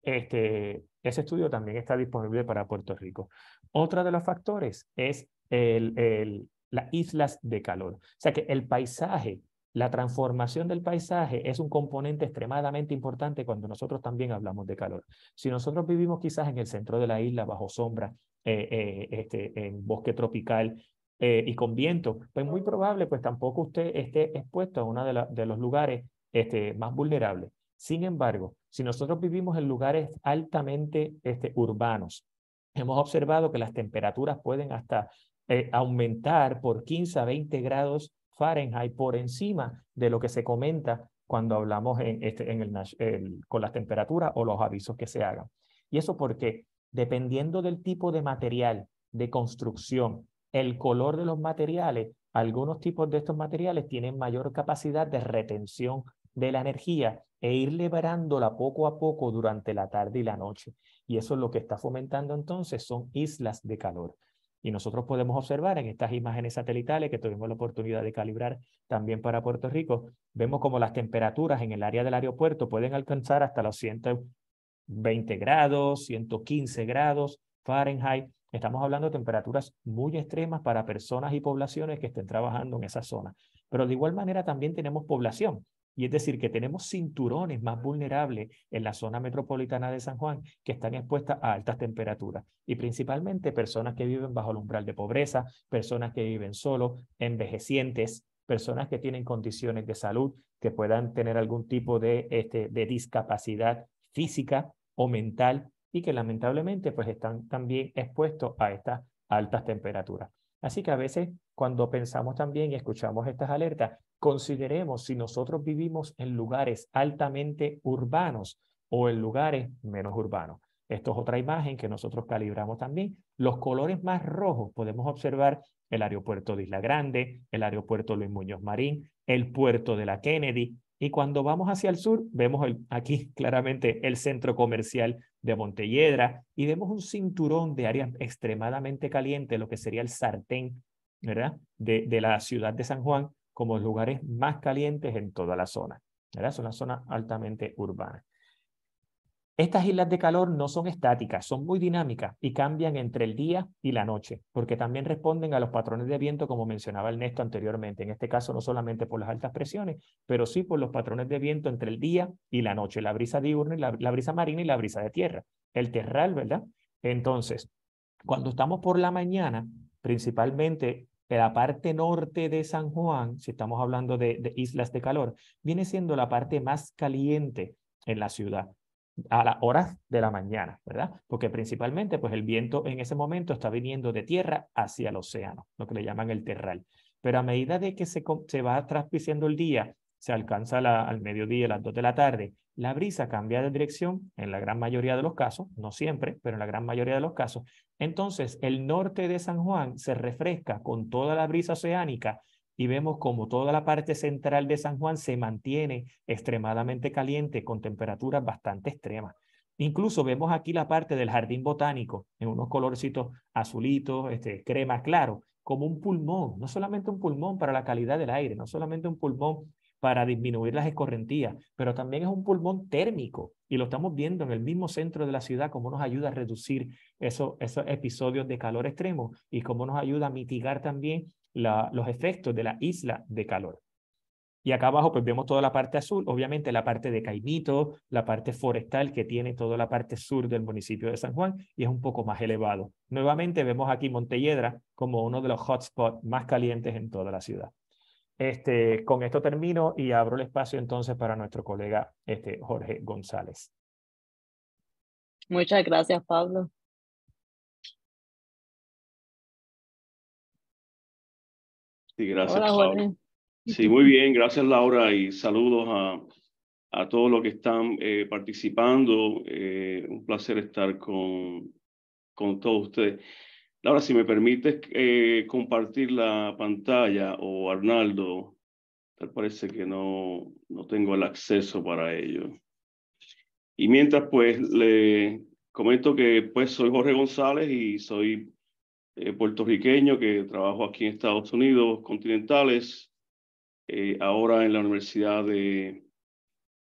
este, ese estudio también está disponible para Puerto Rico. Otro de los factores es el, las islas de calor. O sea que el paisaje, la transformación del paisaje es un componente extremadamente importante cuando nosotros también hablamos de calor. Si nosotros vivimos quizás en el centro de la isla, bajo sombra, eh, eh, este, en bosque tropical, eh, y con viento, pues muy probable, pues tampoco usted esté expuesto a uno de, los lugares este, más vulnerables. Sin embargo, si nosotros vivimos en lugares altamente este, urbanos, hemos observado que las temperaturas pueden hasta aumentar por 15 a 20 grados Fahrenheit por encima de lo que se comenta cuando hablamos en, este, el, con las temperaturas o los avisos que se hagan. Y eso porque, dependiendo del tipo de material, de construcción, el color de los materiales, algunos tipos de estos materiales tienen mayor capacidad de retención de la energía e ir liberándola poco a poco durante la tarde y la noche. Y eso es lo que está fomentando entonces son islas de calor. Y nosotros podemos observar en estas imágenes satelitales que tuvimos la oportunidad de calibrar también para Puerto Rico, vemos como las temperaturas en el área del aeropuerto pueden alcanzar hasta los 120 grados, 115 grados Fahrenheit. Estamos hablando de temperaturas muy extremas para personas y poblaciones que estén trabajando en esa zona. Pero de igual manera también tenemos población. Y es decir, que tenemos cinturones más vulnerables en la zona metropolitana de San Juan que están expuestas a altas temperaturas. Y principalmente personas que viven bajo el umbral de pobreza, personas que viven solo, envejecientes, personas que tienen condiciones de salud, que puedan tener algún tipo de, este, de discapacidad física o mental y que lamentablemente pues están también expuestos a estas altas temperaturas. Así que a veces cuando pensamos también y escuchamos estas alertas, consideremos si nosotros vivimos en lugares altamente urbanos o en lugares menos urbanos. Esto es otra imagen que nosotros calibramos también. Los colores más rojos podemos observar el aeropuerto de Isla Grande, el aeropuerto Luis Muñoz Marín, el puerto de la Kennedy, y cuando vamos hacia el sur, vemos aquí claramente el centro comercial de Montelledra y vemos un cinturón de áreas extremadamente calientes, lo que sería el sartén, ¿verdad? De, de la ciudad de San Juan como los lugares más calientes en toda la zona, ¿verdad? Es una zona altamente urbana. Estas islas de calor no son estáticas, son muy dinámicas y cambian entre el día y la noche, porque también responden a los patrones de viento, como mencionaba Ernesto anteriormente. En este caso, no solamente por las altas presiones, pero sí por los patrones de viento entre el día y la noche, la brisa diurna, la, la brisa marina y la brisa de tierra, el terral, ¿verdad? Entonces, cuando estamos por la mañana, principalmente la parte norte de San Juan, si estamos hablando de, islas de calor, viene siendo la parte más caliente en la ciudad a las horas de la mañana, ¿verdad? Porque principalmente, pues el viento en ese momento está viniendo de tierra hacia el océano, lo que le llaman el terral. Pero a medida de que se, se va transmitiendo el día, se alcanza al mediodía, a las dos de la tarde, la brisa cambia de dirección en la gran mayoría de los casos, no siempre, pero en la gran mayoría de los casos. Entonces, el norte de San Juan se refresca con toda la brisa oceánica y vemos como toda la parte central de San Juan se mantiene extremadamente caliente con temperaturas bastante extremas. Incluso vemos aquí la parte del jardín botánico en unos colorcitos azulitos, este, crema claro, como un pulmón, no solamente un pulmón para la calidad del aire, no solamente un pulmón para disminuir las escorrentías, pero también es un pulmón térmico y lo estamos viendo en el mismo centro de la ciudad, cómo nos ayuda a reducir esos, episodios de calor extremo y cómo nos ayuda a mitigar también los efectos de la isla de calor. Y acá abajo pues vemos toda la parte azul, obviamente la parte de Caimito, la parte forestal que tiene toda la parte sur del municipio de San Juan y es un poco más elevado. Nuevamente vemos aquí Montelledra como uno de los hotspots más calientes en toda la ciudad. Este, con esto termino y abro el espacio entonces para nuestro colega este, Jorge González. Muchas gracias, Pablo. Sí, gracias. Laura. Sí, muy bien, gracias Laura y saludos a, a todos los que están eh, participando. Eh, un placer estar con, con todos ustedes. Laura, si me permites eh, compartir la pantalla o Arnaldo, tal parece que no, no tengo el acceso para ello. Y mientras pues le comento que pues soy Jorge González y soy eh, puertorriqueño que trabajo aquí en Estados Unidos continentales, eh, ahora en la Universidad de,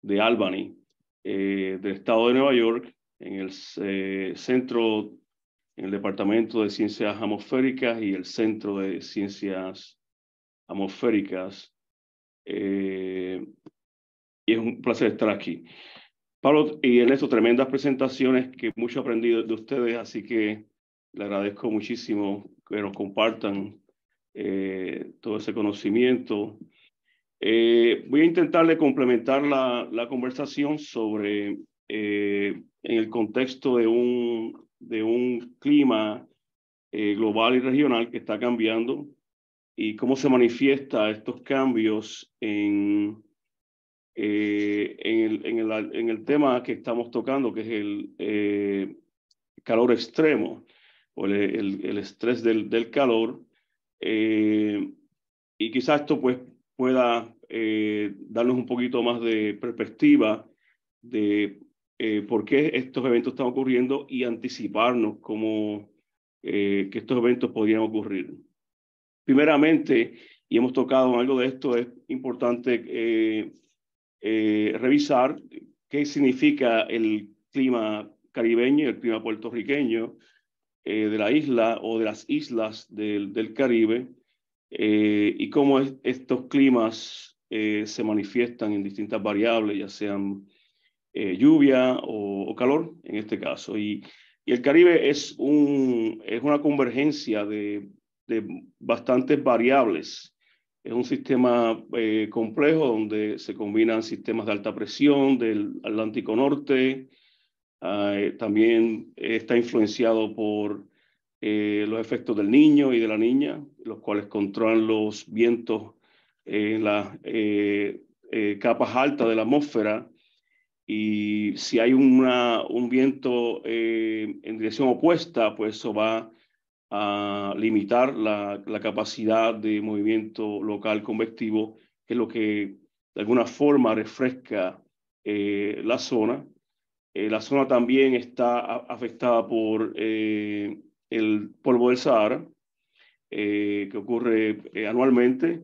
de Albany, eh, del estado de Nueva York, en el centro, en el Departamento de Ciencias Atmosféricas y el Centro de Ciencias Atmosféricas. y es un placer estar aquí. Pablo y Ernesto, tremendas presentaciones que mucho he aprendido de ustedes, así que le agradezco muchísimo que nos compartan eh, todo ese conocimiento. Eh, voy a intentarle complementar la, la conversación sobre, eh, en el contexto de un, de un clima global y regional que está cambiando y cómo se manifiesta estos cambios en, en, el, en, el, en, el, tema que estamos tocando, que es el calor extremo o el, el, estrés del, del calor. Eh, y quizás esto pues pueda eh, darnos un poquito más de perspectiva de eh, por qué estos eventos están ocurriendo y anticiparnos cómo que estos eventos podrían ocurrir. Primeramente, y hemos tocado algo de esto, es importante revisar qué significa el clima caribeño el clima puertorriqueño eh, de la isla o de las islas del, del Caribe eh, y cómo estos climas eh, se manifiestan en distintas variables, ya sean lluvia o, calor en este caso. Y, y, el Caribe es, un, es una convergencia de, de bastantes variables. Es un sistema complejo donde se combinan sistemas de alta presión del Atlántico Norte, Ah, eh, también está influenciado por eh, los efectos del niño y de la niña, los cuales controlan los vientos en las eh, capas altas de la atmósfera. Y si hay una, un viento en dirección opuesta, pues eso va a limitar la, la capacidad de movimiento local convectivo, que es lo que de alguna forma refresca la zona. Eh, la zona también está afectada por eh, el polvo del Sahara, eh, que ocurre anualmente,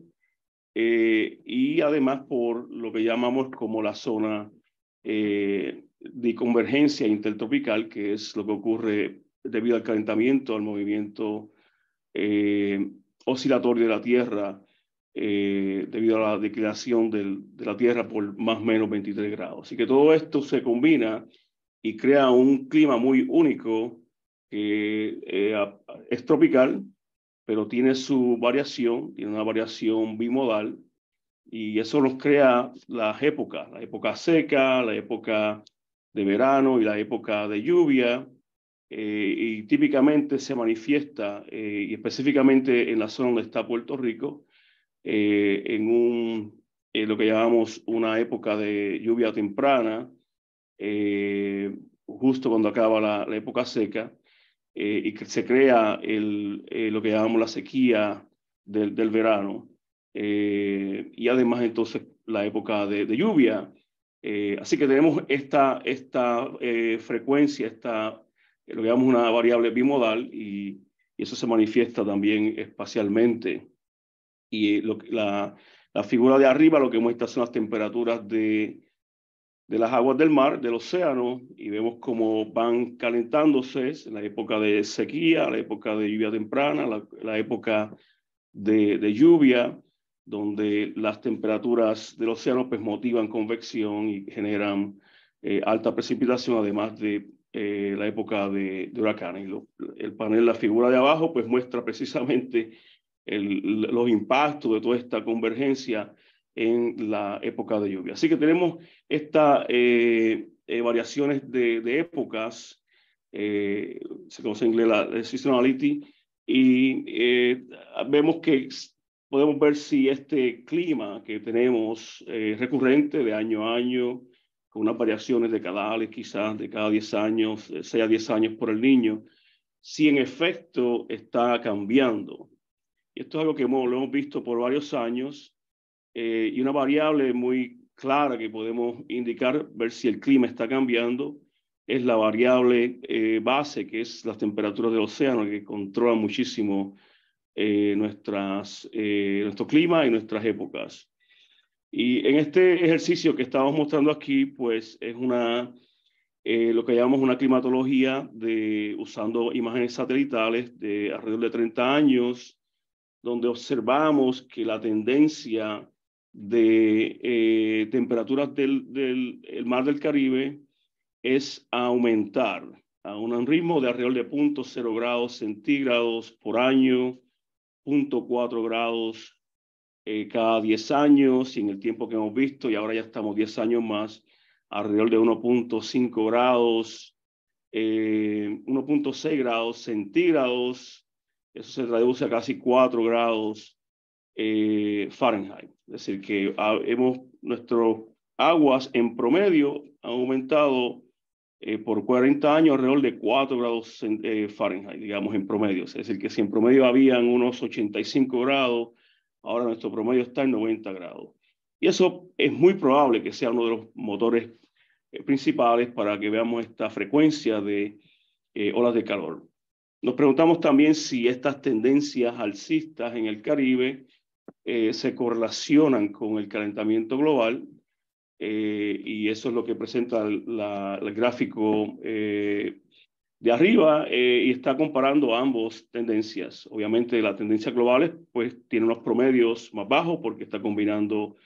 y además por lo que llamamos como la zona de convergencia intertropical, que es lo que ocurre debido al calentamiento, al movimiento oscilatorio de la Tierra, debido a la declinación de la Tierra por más o menos 23 grados. Así que todo esto se combina y crea un clima muy único que eh, es tropical, pero tiene su variación, tiene una variación bimodal, y eso nos crea las épocas, la época seca, la época de verano y la época de lluvia, eh, y típicamente se manifiesta, eh, y específicamente en la zona donde está Puerto Rico, en un, lo que llamamos una época de lluvia temprana, eh, justo cuando acaba la, época seca, eh, y que se crea el, eh, lo que llamamos la sequía del, del verano, y además entonces la época de, de lluvia. así que tenemos esta, esta frecuencia, esta, lo que llamamos una variable bimodal, y, y eso se manifiesta también espacialmente. Y lo, la, la figura de arriba lo que muestra son las temperaturas de, de las aguas del mar, del océano, y vemos cómo van calentándose en la época de sequía, la época de lluvia temprana, la, época de, de, lluvia, donde las temperaturas del océano pues motivan convección y generan eh, alta precipitación, además de eh, la época de, de huracanes. el panel, la figura de abajo, pues muestra precisamente el, los impactos de toda esta convergencia en la época de lluvia. Así que tenemos estas eh, eh, variaciones de, de épocas, eh, se conoce en inglés la seasonality, y vemos que podemos ver si este clima que tenemos recurrente de año a año, con unas variaciones decadales quizás de cada 10 años, 6 a 10 años por el niño, si en efecto está cambiando. Y esto es algo que hemos, lo hemos visto por varios años eh, y una variable muy clara que podemos indicar, ver si el clima está cambiando, es la variable eh, base, que es las temperaturas del océano, que controla muchísimo eh, nuestras, nuestro clima y nuestras épocas. Y en este ejercicio que estamos mostrando aquí, pues es una eh, lo que llamamos una climatología de, usando imágenes satelitales de alrededor de 30 años, donde observamos que la tendencia de eh, temperaturas del, del mar del Caribe es aumentar a un ritmo de alrededor de 0.0 grados centígrados por año, 0.4 grados eh, cada 10 años, y en el tiempo que hemos visto, y ahora ya estamos 10 años más, alrededor de 1.5 grados, 1.6 eh, grados centígrados, eso se traduce a casi 4 grados eh, Fahrenheit. Es decir, que hemos, nuestras aguas en promedio han aumentado eh, por 40 años alrededor de 4 grados eh, Fahrenheit, digamos, en promedio. Es decir, que si en promedio habían unos 85 grados, ahora nuestro promedio está en 90 grados. Y eso es muy probable que sea uno de los motores eh, principales para que veamos esta frecuencia de olas de calor. Nos preguntamos también si estas tendencias alcistas en el Caribe se correlacionan con el calentamiento global eh, y eso es lo que presenta el gráfico eh, de arriba eh, y está comparando ambos tendencias. Obviamente la tendencia global pues tiene unos promedios más bajos porque está combinando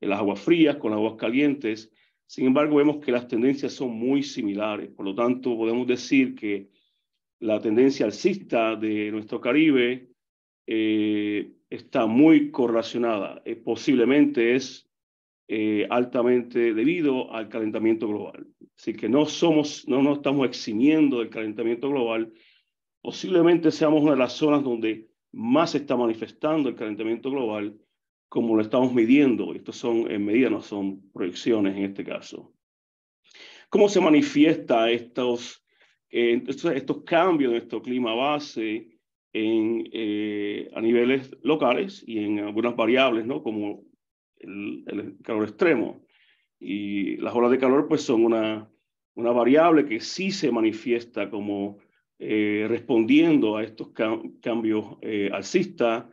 las aguas frías con las aguas calientes. Sin embargo, vemos que las tendencias son muy similares. Por lo tanto, podemos decir que la tendencia alcista de nuestro Caribe está muy correlacionada. posiblemente es eh, altamente debido al calentamiento global. Así que no somos, no nos estamos eximiendo del calentamiento global. Posiblemente seamos una de las zonas donde más se está manifestando el calentamiento global, como lo estamos midiendo. Estos son en medida, no son proyecciones en este caso. ¿Cómo se manifiesta estos, eh, estos, cambios en nuestro clima base en, eh, a niveles locales y en algunas variables, ¿no? como el, calor extremo. Y las olas de calor pues son una, una variable que sí se manifiesta como eh, respondiendo a estos cambios eh, alcistas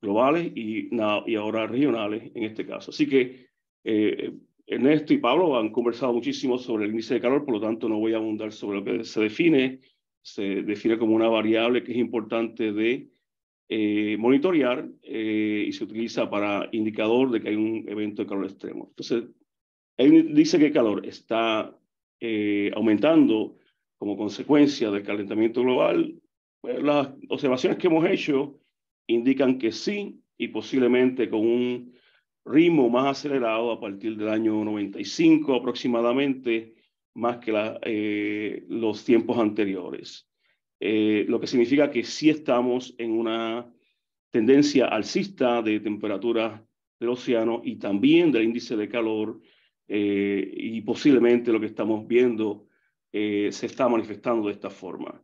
globales y, y ahora regionales en este caso. Así que eh, Ernesto y Pablo han conversado muchísimo sobre el índice de calor, por lo tanto no voy a abundar sobre lo que se define. Se define como una variable que es importante de eh, monitorear eh, y se utiliza para indicador de que hay un evento de calor extremo. Entonces, él dice que el calor está eh, aumentando como consecuencia del calentamiento global. Pues las observaciones que hemos hecho indican que sí y posiblemente con un ritmo más acelerado a partir del año 95 aproximadamente, más que la, los tiempos anteriores. Eh, lo que significa que sí estamos en una tendencia alcista de temperatura del océano y también del índice de calor eh, y posiblemente lo que estamos viendo eh, se está manifestando de esta forma.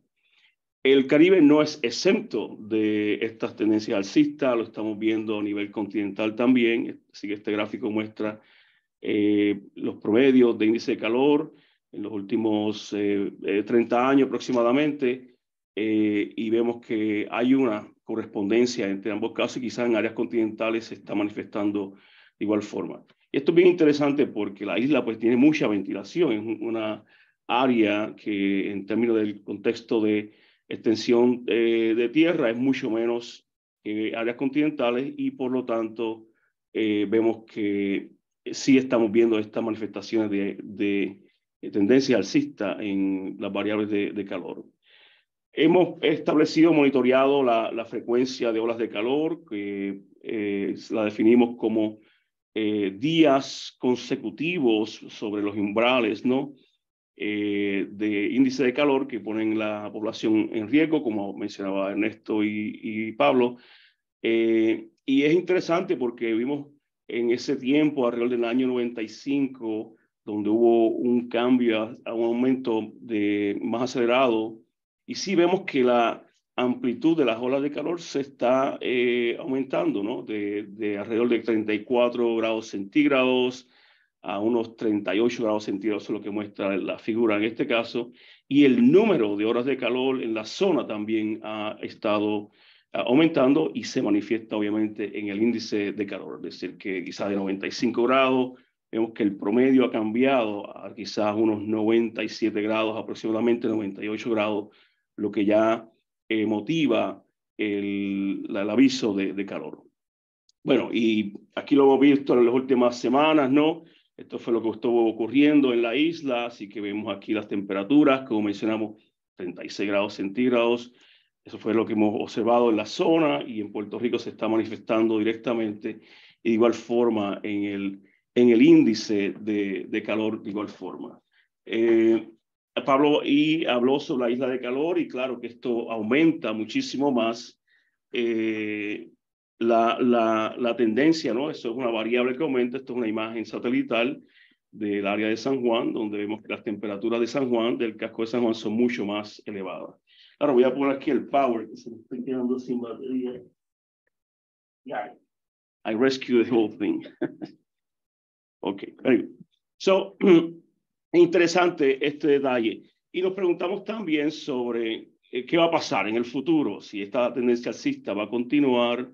El Caribe no es exento de estas tendencias alcistas, lo estamos viendo a nivel continental también, así que este gráfico muestra los promedios de índice de calor en los últimos 30 años aproximadamente, eh, y vemos que hay una correspondencia entre ambos casos y quizás en áreas continentales se está manifestando de igual forma. Esto es bien interesante porque la isla pues tiene mucha ventilación, es una área que en términos del contexto de extensión eh, de tierra es mucho menos que áreas continentales y por lo tanto eh, vemos que sí estamos viendo estas manifestaciones de, de tendencia alcista en las variables de, de calor. Hemos establecido, monitoreado la, frecuencia de olas de calor, que eh, la definimos como eh, días consecutivos sobre los umbrales ¿no? Eh, de índice de calor que ponen la población en riesgo, como mencionaba Ernesto y, Pablo. y es interesante porque vimos en ese tiempo, alrededor del año 95, donde hubo un cambio a un aumento de, más acelerado y sí vemos que la amplitud de las olas de calor se está eh, aumentando, ¿no? De, de, alrededor de 34 grados centígrados a unos 38 grados centígrados, es lo que muestra la figura en este caso. Y el número de horas de calor en la zona también ha estado aumentando y se manifiesta obviamente en el índice de calor, es decir, que quizás de 95 grados vemos que el promedio ha cambiado a quizás unos 97 grados, aproximadamente 98 grados, lo que ya eh, motiva el, aviso de, calor. Bueno, y aquí lo hemos visto en las últimas semanas, ¿no? Esto fue lo que estuvo ocurriendo en la isla, así que vemos aquí las temperaturas, como mencionamos, 36 grados centígrados. Eso fue lo que hemos observado en la zona y en Puerto Rico se está manifestando directamente de igual forma en el, índice de, de calor de igual forma. Eh, Pablo y habló sobre la isla de calor y claro que esto aumenta muchísimo más eh, la, la, la, tendencia, ¿no? Eso es una variable que aumenta, esto es una imagen satelital del área de San Juan, donde vemos que las temperaturas de San Juan, del casco de San Juan, son mucho más elevadas. Ahora voy a poner aquí el power, que se me está quedando sin batería. I rescue the whole thing. ok, very good. So, interesante este detalle. Y nos preguntamos también sobre eh, qué va a pasar en el futuro, si esta tendencia alcista va a continuar,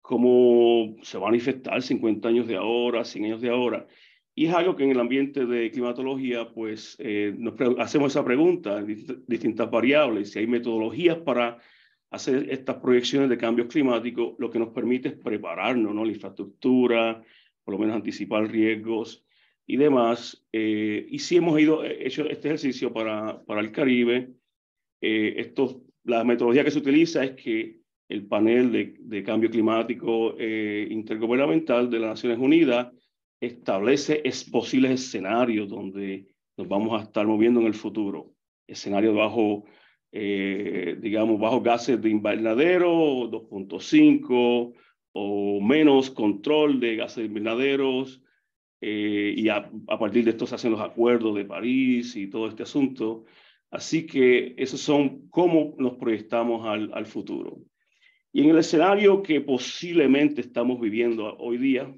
cómo se va a manifestar 50 años de ahora, 100 años de ahora. Y es algo que en el ambiente de climatología, pues eh, nos hacemos esa pregunta, distintas variables, si hay metodologías para hacer estas proyecciones de cambios climáticos, lo que nos permite es prepararnos, ¿no? La infraestructura, por lo menos anticipar riesgos y demás. Eh, y si hemos ido, eh, hecho este ejercicio para, para el Caribe, eh, esto, la metodología que se utiliza es que el panel de, de cambio climático eh, intergubernamental de las Naciones Unidas establece es posibles escenarios donde nos vamos a estar moviendo en el futuro. Escenarios bajo, eh, digamos, bajo gases de invernadero, 2.5 o menos control de gases de invernaderos. Eh, y a, a, partir de esto se hacen los acuerdos de París y todo este asunto. Así que esos son cómo nos proyectamos al, al futuro. Y en el escenario que posiblemente estamos viviendo hoy día,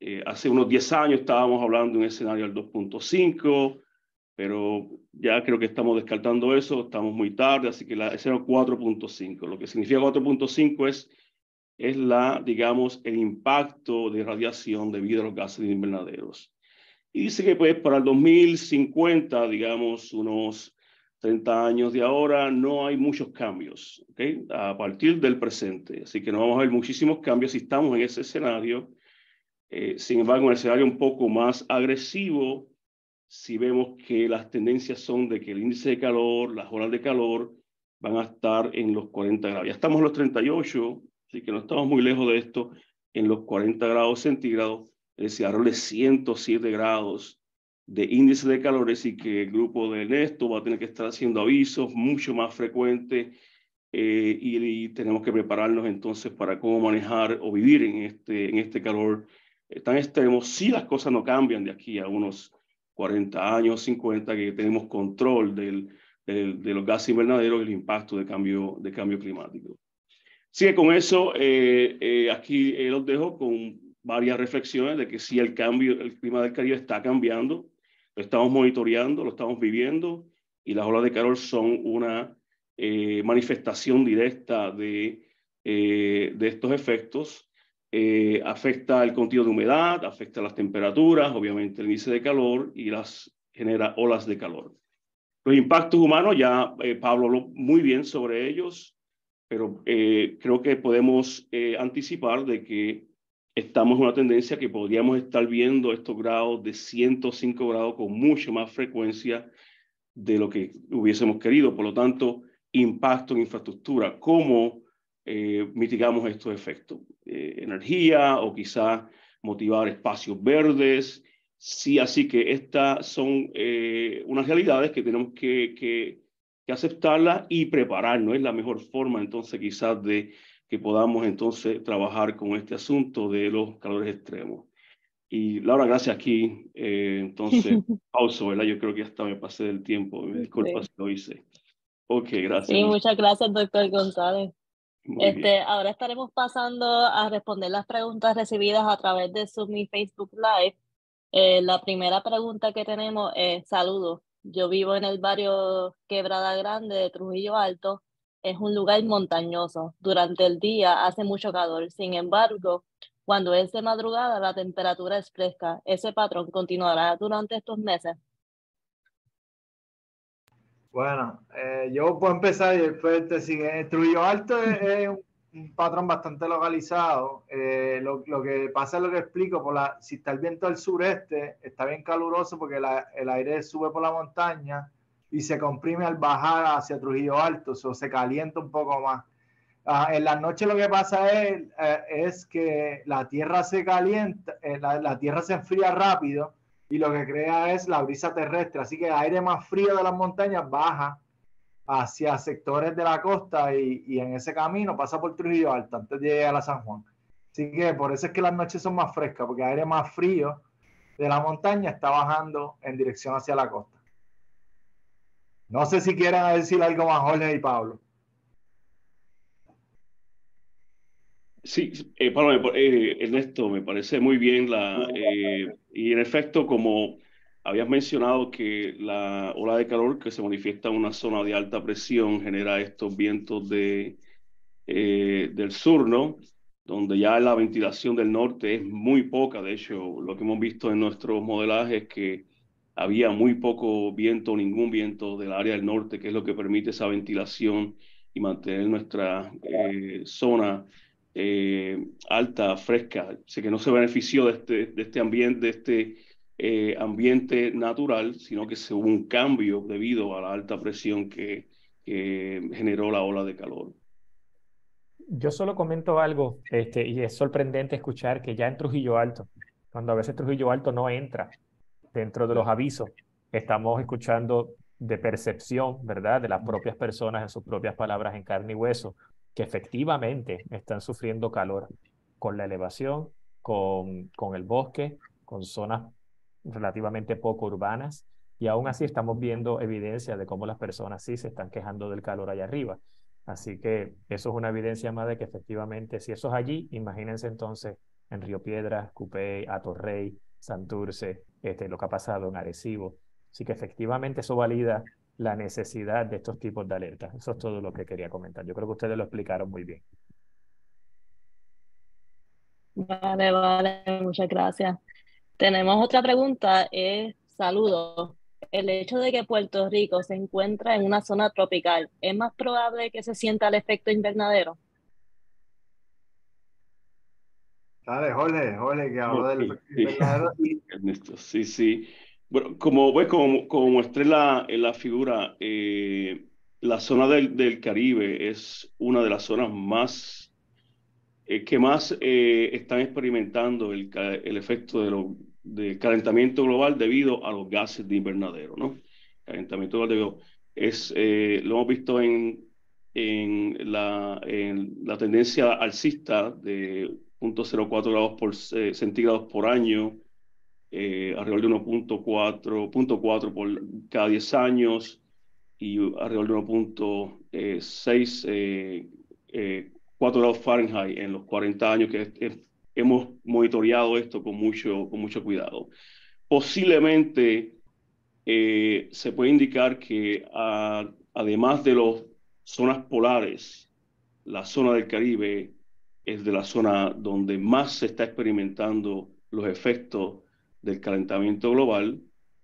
eh, hace unos 10 años estábamos hablando de un escenario del 2.5, pero ya creo que estamos descartando eso, estamos muy tarde, así que la escenario 4.5. Lo que significa 4.5 es, es la, digamos, el impacto de radiación debido a los gases de invernaderos. Y dice que pues para el 2050, digamos, unos 30 años de ahora, no hay muchos cambios, ¿okay? A partir del presente. Así que no vamos a ver muchísimos cambios si estamos en ese escenario eh, sin embargo, en el escenario un poco más agresivo, si vemos que las tendencias son de que el índice de calor, las horas de calor, van a estar en los 40 grados. Ya estamos en los 38, así que no estamos muy lejos de esto, en los 40 grados centígrados, es decir, alrededor de 107 grados de índice de calor, y que el grupo de Ernesto va a tener que estar haciendo avisos mucho más frecuentes eh, y, y, tenemos que prepararnos entonces para cómo manejar o vivir en este, en este calor tan extremos si las cosas no cambian de aquí a unos 40 años, 50, que tenemos control del, del, de los gases invernaderos y el impacto de cambio, de cambio climático. Sigue con eso, eh, eh, aquí eh, los dejo con varias reflexiones de que si el cambio, el clima del Caribe está cambiando, lo estamos monitoreando, lo estamos viviendo y las olas de calor son una eh, manifestación directa de, estos efectos afecta el contenido de humedad, afecta las temperaturas, obviamente el índice de calor y las genera olas de calor. Los impactos humanos, ya Pablo habló muy bien sobre ellos, pero eh, creo que podemos eh, anticipar de que estamos en una tendencia que podríamos estar viendo estos grados de 105 grados con mucho más frecuencia de lo que hubiésemos querido. Por lo tanto, impacto en infraestructura, cómo eh, mitigamos estos efectos. Eh, energía o quizá motivar espacios verdes. Sí, así que estas son eh, unas realidades que tenemos que, que, que aceptarlas y prepararnos. Es la mejor forma entonces quizás de que podamos entonces trabajar con este asunto de los calores extremos. Y Laura, gracias aquí. Eh, entonces, pausa, ¿verdad? Yo creo que hasta me pasé del tiempo. Me disculpa sí. si lo hice. Ok, gracias. Sí, muchas gracias, doctor González este, ahora estaremos pasando a responder las preguntas recibidas a través de Zoom y Facebook Live. Eh, la primera pregunta que tenemos es, saludos, yo vivo en el barrio Quebrada Grande de Trujillo Alto. Es un lugar montañoso. Durante el día hace mucho calor. Sin embargo, Cuando es de madrugada, la temperatura es fresca. ¿Ese patrón continuará durante estos meses? Bueno, eh, yo puedo empezar y después te sigue. Trujillo Alto es, un patrón bastante localizado. Eh, lo, que pasa es lo que explico, por la, si está el viento del sureste, está bien caluroso porque el aire sube por la montaña y se comprime al bajar hacia Trujillo Alto, o se calienta un poco más. Ah, en la noche lo que pasa es, eh, es que la tierra se calienta, la, la tierra se enfría rápido y lo que crea es la brisa terrestre. Así que el aire más frío de las montañas baja hacia sectores de la costa y, en ese camino pasa por Trujillo Alto antes de llegar a San Juan. Así que por eso es que las noches son más frescas, porque el aire más frío de la montaña está bajando en dirección hacia la costa. No sé si quieren decir algo más, Jorge y Pablo. Sí, eh, Pablo, eh, Ernesto, me parece muy bien la, eh, y en efecto, como habías mencionado que la ola de calor que se manifiesta en una zona de alta presión genera estos vientos de, del sur, ¿no? Donde ya la ventilación del norte es muy poca. De hecho, lo que hemos visto en nuestros modelajes es que había muy poco viento, ningún viento del área del norte, que es lo que permite esa ventilación y mantener nuestra zona eh, alta, fresca, sé que no se benefició de este, de este ambiente, de este eh, ambiente natural, sino que hubo un cambio debido a la alta presión que, generó la ola de calor. Yo solo comento algo, este, y es sorprendente escuchar que ya en Trujillo Alto, cuando a veces Trujillo Alto no entra dentro de los avisos, estamos escuchando de percepción, ¿verdad?, de las propias personas en sus propias palabras en carne y hueso, que efectivamente están sufriendo calor con la elevación, con, con el bosque, con zonas relativamente poco urbanas, y aún así estamos viendo evidencia de cómo las personas sí se están quejando del calor allá arriba. Así que eso es una evidencia más de que efectivamente, si eso es allí, imagínense entonces en Río Piedras, Cupey, Atorrey, Santurce, este, lo que ha pasado en Arecibo. Así que efectivamente eso valida la necesidad de estos tipos de alertas. Eso es todo lo que quería comentar. Yo creo que ustedes lo explicaron muy bien. Vale, vale, muchas gracias. Tenemos otra pregunta, es saludos. El hecho de que Puerto Rico se encuentra en una zona tropical, ¿es más probable que se sienta el efecto invernadero? Dale, Jorge, Jorge, que habló del efecto invernadero. sí, sí. Bueno, como, pues, como, como mostré la, en la figura, eh, la zona del, del, Caribe es una de las zonas más eh, que más eh, están experimentando el, el efecto de lo, del calentamiento global debido a los gases de invernadero, ¿no? Calentamiento global debido, es, lo hemos visto en, en, la, en la tendencia alcista de 0.04 grados por, centígrados por año, eh, alrededor de 1.4 por cada 10 años y alrededor de 1.6, eh, eh, 4 grados Fahrenheit en los 40 años que hemos monitoreado esto con mucho, con mucho cuidado. Posiblemente eh, se puede indicar que además de las zonas polares, la zona del Caribe es de la zona donde más se está experimentando los efectos del calentamiento global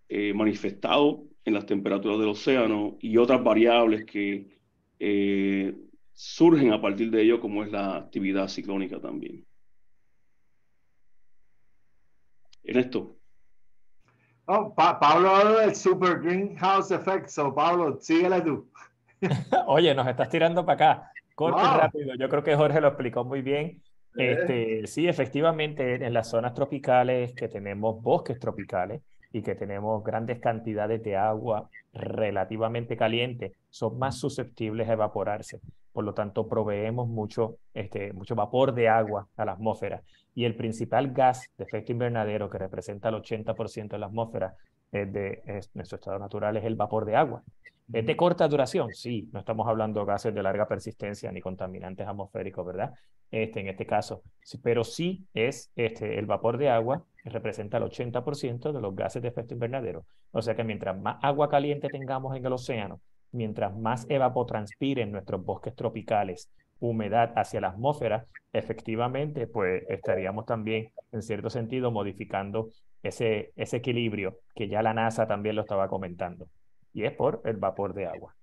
eh, manifestado en las temperaturas del océano y otras variables que eh, surgen a partir de ello, como es la actividad ciclónica también. En esto. Oh, Pablo habla del Super Greenhouse Effect, so Pablo, síguele tú. Oye, nos estás tirando para acá. Corto y rápido. Yo creo que Jorge lo explicó muy bien. Este, sí, efectivamente, en las zonas tropicales que tenemos bosques tropicales y que tenemos grandes cantidades de agua relativamente caliente, son más susceptibles a evaporarse. Por lo tanto, proveemos mucho, este, mucho vapor de agua a la atmósfera. Y el principal gas de efecto invernadero que representa el 80% de la atmósfera de nuestro estado natural es el vapor de agua. ¿Es de corta duración? Sí, no estamos hablando de gases de larga persistencia ni contaminantes atmosféricos, ¿verdad? Este, en este caso, pero sí es este, el vapor de agua que representa el 80% de los gases de efecto invernadero. O sea que mientras más agua caliente tengamos en el océano, mientras más evapotranspire en nuestros bosques tropicales humedad hacia la atmósfera, efectivamente, pues estaríamos también, en cierto sentido, modificando ese, ese equilibrio que ya la NASA también lo estaba comentando, y es por el vapor de agua.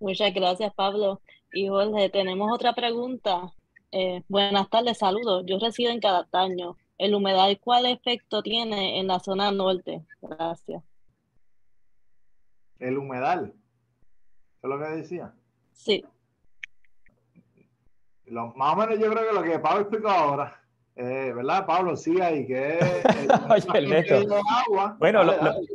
Muchas gracias, Pablo. Y Jorge, tenemos otra pregunta. Eh, buenas tardes, saludos. Yo resido en Cataño. ¿El humedal cuál efecto tiene en la zona norte? Gracias. El humedal. ¿Eso es lo que decía? Sí. Lo, más o menos yo creo que lo que Pablo explicó ahora. Eh, ¿Verdad, Pablo? Sí, ahí que Oye, Bueno,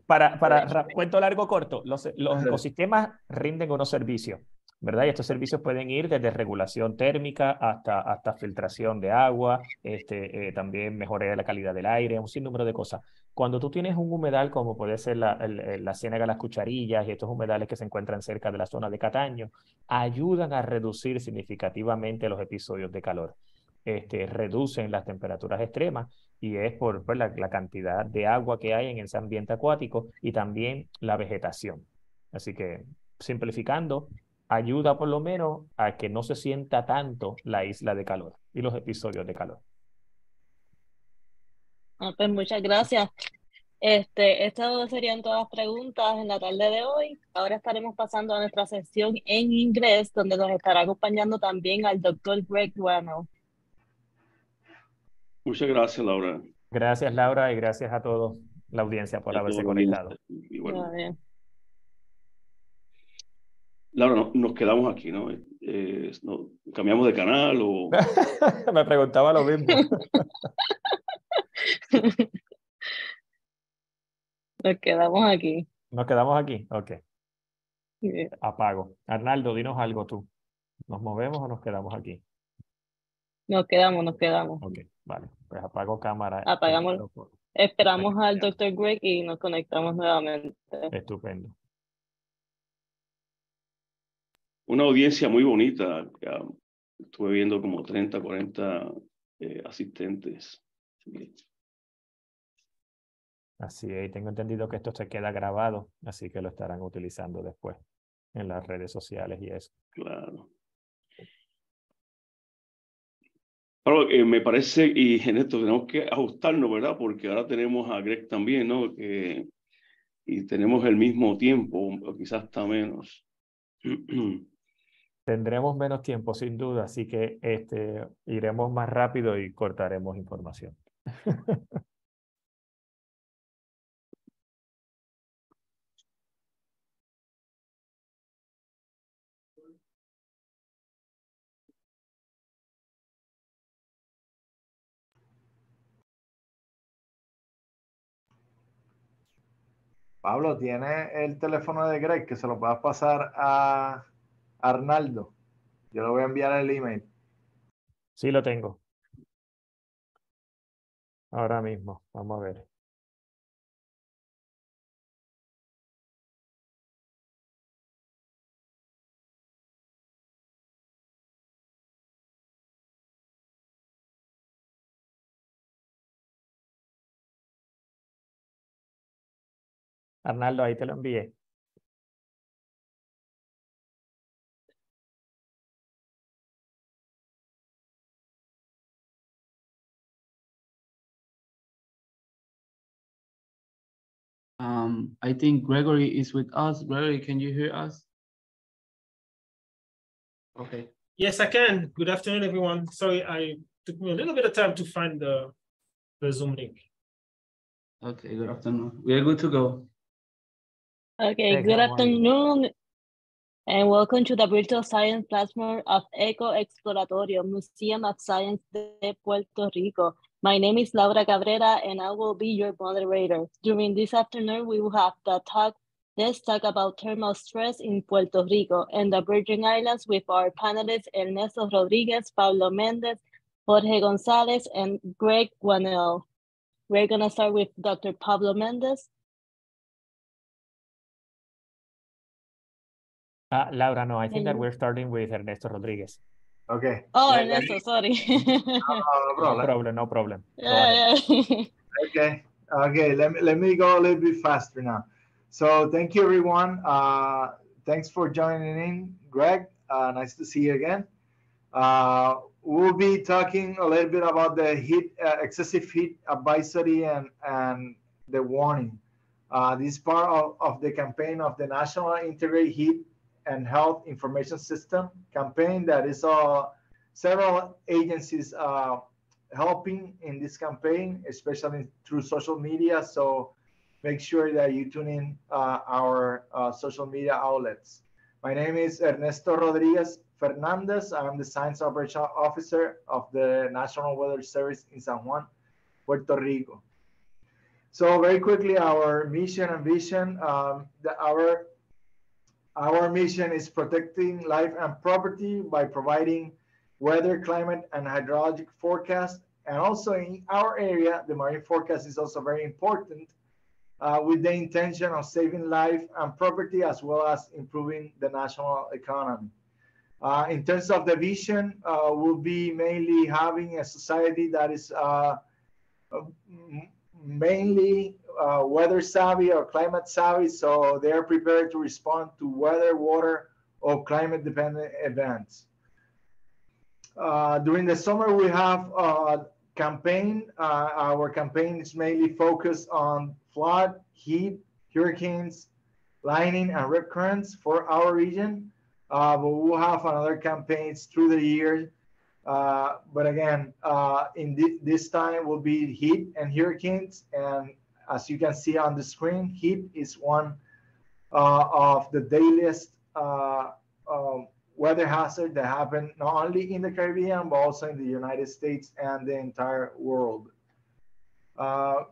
para, para cuento largo corto, los, los ecosistemas rinden unos servicios. ¿verdad? Y estos servicios pueden ir desde regulación térmica hasta, hasta filtración de agua, este, eh, también mejora de la calidad del aire, un sinnúmero de cosas. Cuando tú tienes un humedal como puede ser la, la ciénaga Las Cucharillas y estos humedales que se encuentran cerca de la zona de Cataño, ayudan a reducir significativamente los episodios de calor. Este, reducen las temperaturas extremas y es por, por la, la cantidad de agua que hay en ese ambiente acuático y también la vegetación. Así que simplificando, ayuda por lo menos a que no se sienta tanto la isla de calor y los episodios de calor. Ah, pues muchas gracias. Este, estas serían todas las preguntas en la tarde de hoy. Ahora estaremos pasando a nuestra sesión en inglés, donde nos estará acompañando también al doctor Greg Wemmel. Muchas gracias, Laura. Gracias, Laura, y gracias a todos la audiencia por haberse conectado. Laura, nos quedamos aquí, ¿no? Eh, ¿no? ¿Cambiamos de canal o...? Me preguntaba lo mismo. nos quedamos aquí. ¿Nos quedamos aquí? Ok. Apago. Arnaldo, dinos algo tú. ¿Nos movemos o nos quedamos aquí? Nos quedamos, nos quedamos. Ok, vale. Pues apago cámara. Apagamos. Esperamos al Dr. Greg y nos conectamos nuevamente. Estupendo una audiencia muy bonita. Estuve viendo como 30, 40 eh, asistentes. Así es, tengo entendido que esto se queda grabado, así que lo estarán utilizando después en las redes sociales y eso. Claro. Pero eh, me parece, y en esto tenemos que ajustarnos, ¿verdad? Porque ahora tenemos a Greg también, ¿no? y tenemos el mismo tiempo, o quizás hasta menos. Tendremos menos tiempo, sin duda, así que este, iremos más rápido y cortaremos información. Pablo, ¿tiene el teléfono de Greg que se lo puedas pasar a Arnaldo. Yo le voy a enviar el email. Sí, lo tengo. Ahora mismo. Vamos a ver. Arnaldo, ahí te lo envié. Um, I think Gregory is with us. Gregory, can you hear us? Okay. Yes, I can. Good afternoon, everyone. Sorry, I took me a little bit of time to find the, the Zoom link. Okay, good afternoon. We are good to go. Okay, good afternoon, and welcome to the Virtual Science Platform of Eco Exploratorio Museum of Science de Puerto Rico. My name is Laura Cabrera and I will be your moderator. During this afternoon, we will have the talk, let's talk about thermal stress in Puerto Rico and the Virgin Islands with our panelists Ernesto Rodriguez, Pablo Mendez, Jorge Gonzalez, and Greg Guanel. We're gonna start with Dr. Pablo Mendez. Uh, Laura, no, I think that we're starting with Ernesto Rodriguez. Okay. Oh, Ernesto, sorry. no, no, problem. No problem, no problem. Yeah, yeah. okay, okay, let me, let me go a little bit faster now. So thank you, everyone. Uh, thanks for joining in. Greg, Uh, nice to see you again. Uh, we'll be talking a little bit about the heat, uh, excessive heat advisory and, and the warning. Uh, this part of, of the campaign of the National Integrated Heat and Health Information System campaign that is uh, several agencies uh, helping in this campaign, especially through social media. So make sure that you tune in uh, our uh, social media outlets. My name is Ernesto Rodriguez Fernandez. I'm the Science Operation Officer of the National Weather Service in San Juan, Puerto Rico. So very quickly, our mission and vision, um, the, our, our mission is protecting life and property by providing weather, climate, and hydrologic forecast. And also in our area, the marine forecast is also very important uh, with the intention of saving life and property as well as improving the national economy. Uh, in terms of the vision, uh, we'll be mainly having a society that is uh, mainly uh, weather savvy or climate savvy, so they're prepared to respond to weather, water, or climate dependent events. Uh, during the summer, we have a campaign. our campaign is mainly focused on flood, heat, hurricanes, lightning, and rip currents for our region. Uh, but we'll have another campaigns through the year. Uh, but again, uh, in th this time will be heat and hurricanes. And as you can see on the screen, heat is one uh, of the dailiest uh, um, weather hazard that happen not only in the Caribbean, but also in the United States and the entire world. Uh,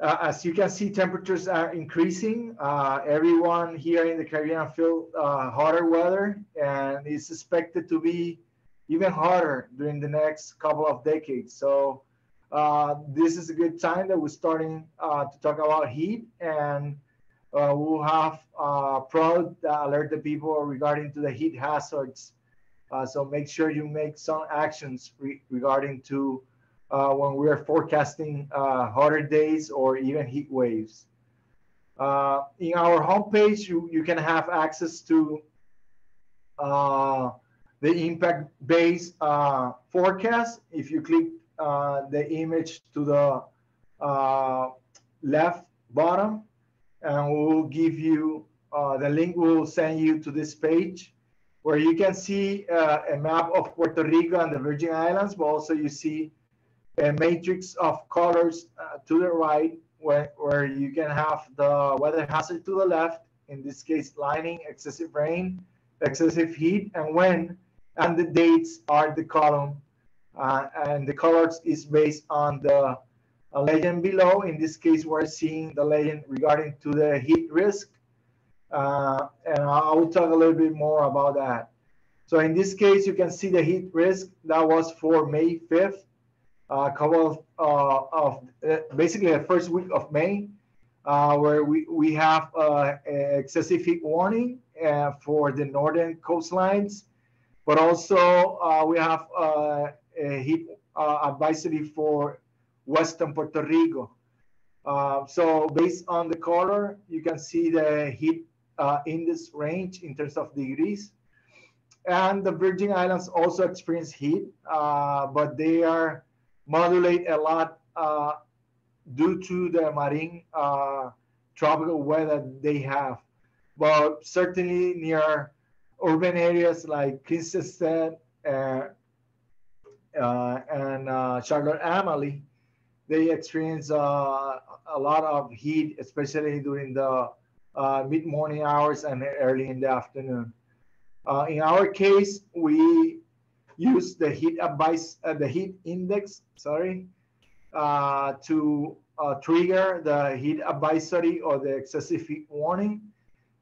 as you can see, temperatures are increasing. Uh, everyone here in the Caribbean feel uh, hotter weather and it's expected to be even hotter during the next couple of decades. So uh, this is a good time that we're starting uh, to talk about heat and uh, we'll have uh, PROD alert the people regarding to the heat hazards. so make sure you make some actions re regarding to uh, when we are forecasting uh, hotter days or even heat waves. Uh, in our homepage, you, you can have access to uh, the impact-based uh, forecast. If you click uh, Uh, the image to the uh, left bottom, and we'll give you uh, the link will send you to this page where you can see a map of Puerto Rico and the Virgin Islands, but also you see a matrix of colors uh, to the right where, where you can have the weather hazard to the left, in this case, lightning, excessive rain, excessive heat, and when, and the dates are the column. Uh, and the colors is based on the uh, legend below. In this case, we're seeing the legend regarding to the heat risk. Uh, and I will talk a little bit more about that. So in this case, you can see the heat risk that was for May 5th a couple of, of basically the first week of May, uh, where we, we have uh, excessive heat warning uh, for the northern coastlines, but also we have a heat advisory for western Puerto Rico. so based on the color, you can see the heat index range in terms of degrees. And the Virgin Islands also experience heat, but they are modulate a lot uh, due to the marine uh, tropical weather they have. But certainly near urban areas like Kingstead uh, uh, and uh, Charlotte Amalie, they experience uh, a lot of heat, especially during the mid-morning hours and early in the afternoon. in our case, we use the heat advice, uh, the heat index, sorry, uh, to uh, trigger the heat advisory or the excessive heat warning.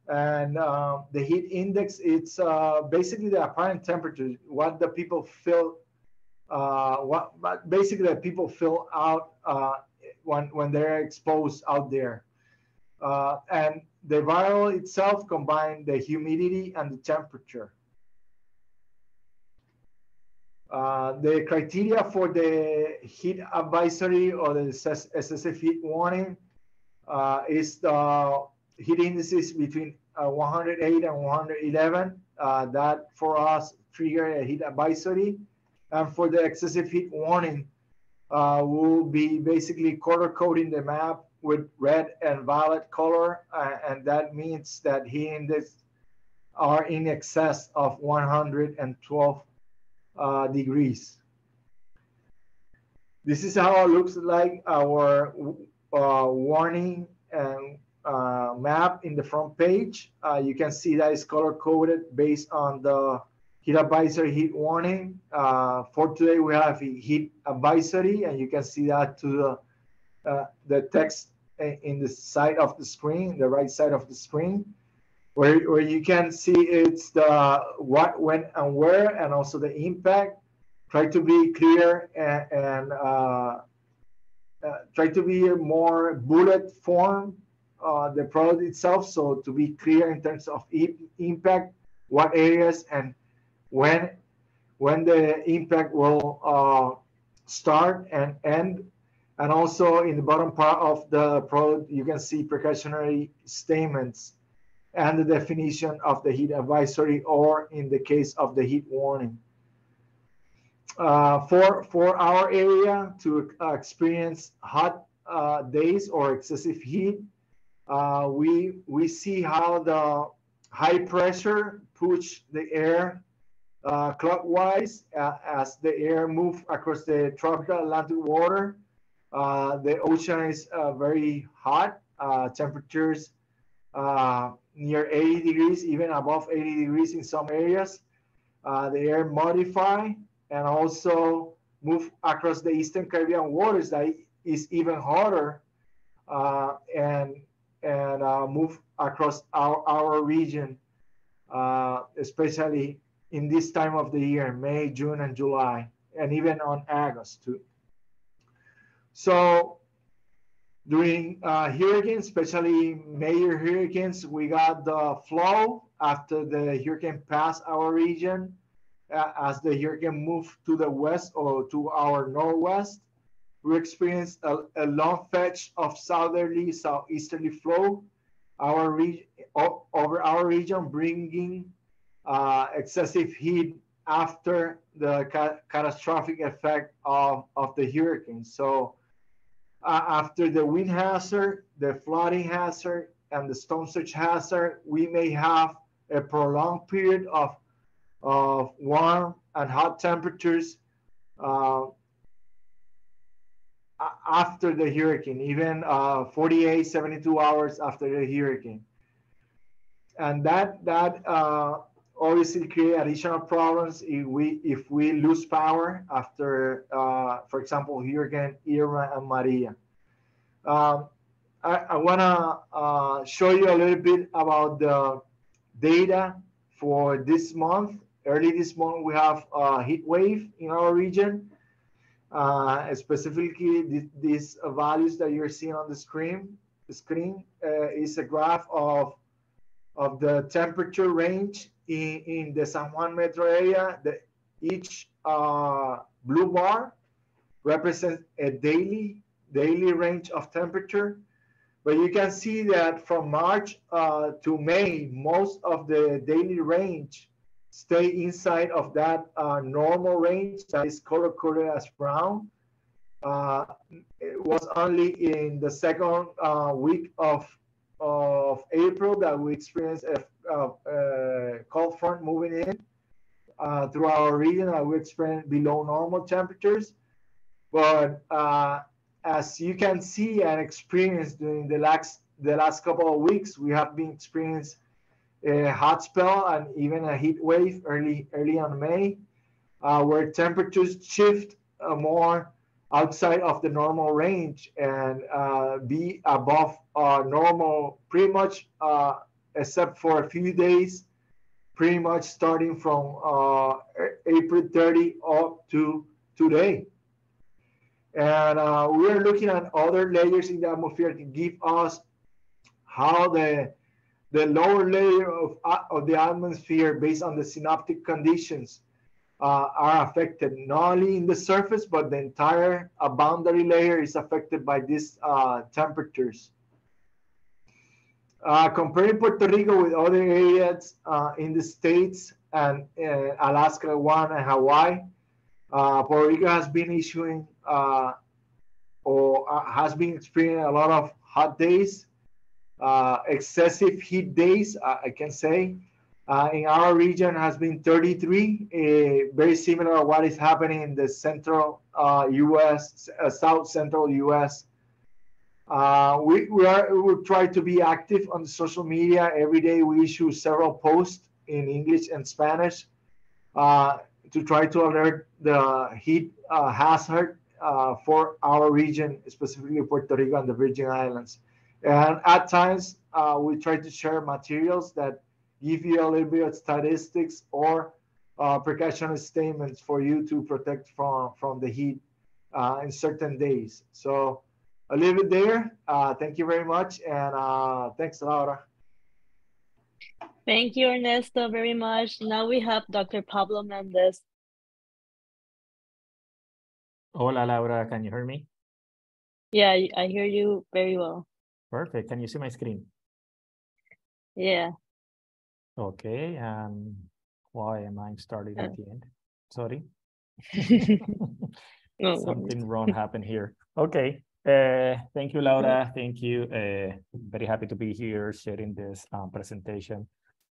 And uh, the heat index, it's uh, basically the apparent temperature, what the people feel, uh, what basically the people feel out when, when they're exposed out there. and the viral itself combine the humidity and the temperature. Uh, the criteria for the heat advisory or the excessive heat warning uh, is the heat indices between uh, 108 and 111, uh, that for us trigger a heat advisory. And for the excessive heat warning, uh, we'll be basically color coding the map with red and violet color. Uh, and that means that heat index are in excess of 112 uh, degrees. This is how it looks like our uh, warning and uh, map in the front page. Uh, you can see that it's color coded based on the heat advisory heat warning. Uh, for today, we have a heat advisory, and you can see that to the, uh, the text in the side of the screen, the right side of the screen, where, where you can see it's the what, when, and where, and also the impact. Try to be clear and, and uh, uh, try to be more bullet form the product itself. So to be clear in terms of impact, what areas and when when the impact will uh, start and end. And also in the bottom part of the product, you can see precautionary statements and the definition of the heat advisory or in the case of the heat warning. Uh, for, for our area to uh, experience hot uh, days or excessive heat, uh, we, we see how the high pressure push the air uh, clockwise as the air moves across the tropical Atlantic water. the ocean is very hot, temperatures near 80 degrees, even above 80 degrees in some areas. the air modify and also move across the Eastern Caribbean waters that is even hotter uh, and and uh, move across our, our region, uh, especially in this time of the year, May, June, and July, and even on August too. So during uh, hurricanes, especially major hurricanes, we got the flow after the hurricane passed our region uh, as the hurricane moved to the west or to our northwest, we experienced a, a long fetch of southerly, southeasterly flow our over our region, bringing uh, excessive heat after the ca- catastrophic effect of, of the hurricane. So uh, after the wind hazard, the flooding hazard, and the storm surge hazard, we may have a prolonged period of of warm and hot temperatures uh, after the hurricane, even uh, 48, 72 hours after the hurricane. And that, that uh, obviously create additional problems if we, if we lose power after, uh, for example, Hurricane Irma and Maria. Um, I, I want to uh, show you a little bit about the data for this month Early this month, we have a heat wave in our region. Uh, specifically, these values that you're seeing on the screen, the screen uh, is a graph of, of the temperature range in, in the San Juan metro area. The, each uh, blue bar represents a daily daily range of temperature. But you can see that from March uh, to May, most of the daily range stay inside of that uh, normal range that is color coded as brown. Uh, it was only in the second uh, week of, of April that we experienced a, a, a cold front moving in uh, through our region and we experienced below normal temperatures. But uh, as you can see and experience during the last, the last couple of weeks, we have been experiencing a hot spell and even a heat wave early early on May, uh, where temperatures shift uh, more outside of the normal range and uh, be above uh, normal pretty much uh, except for a few days, pretty much starting from uh, April 30 up to today. And we are looking at other layers in the atmosphere to give us how the the lower layer of, uh, of the atmosphere based on the synoptic conditions uh, are affected not only in the surface, but the entire uh, boundary layer is affected by these uh, temperatures. uh, comparing Puerto Rico with other areas uh, in the States and uh, Alaska, one, and Hawaii, Puerto Rico has been issuing or has been experiencing a lot of hot days, excessive heat days, I can say. In our region has been 33, very similar to what is happening in the central U.S., south central U.S. Uh, we, we, are, we try to be active on social media. Every day we issue several posts in English and Spanish uh, to try to alert the heat uh, hazard uh, for our region, specifically Puerto Rico and the Virgin Islands. And at times uh, we try to share materials that give you a little bit of statistics or uh, precautionary statements for you to protect from, from the heat in certain days. So I'll leave it there. Uh, thank you very much. And uh, thanks, Laura. Thank you, Ernesto, very much. Now we have Dr. Pablo Mendez. Hola, Laura. Can you hear me? Yeah, I hear you very well. Perfect. Can you see my screen? Yeah. Okay. Um, why am I starting at the end? Sorry. no, Something wrong happened here. Okay. Uh, thank you, Laura. Thank you. Uh, very happy to be here sharing this um, presentation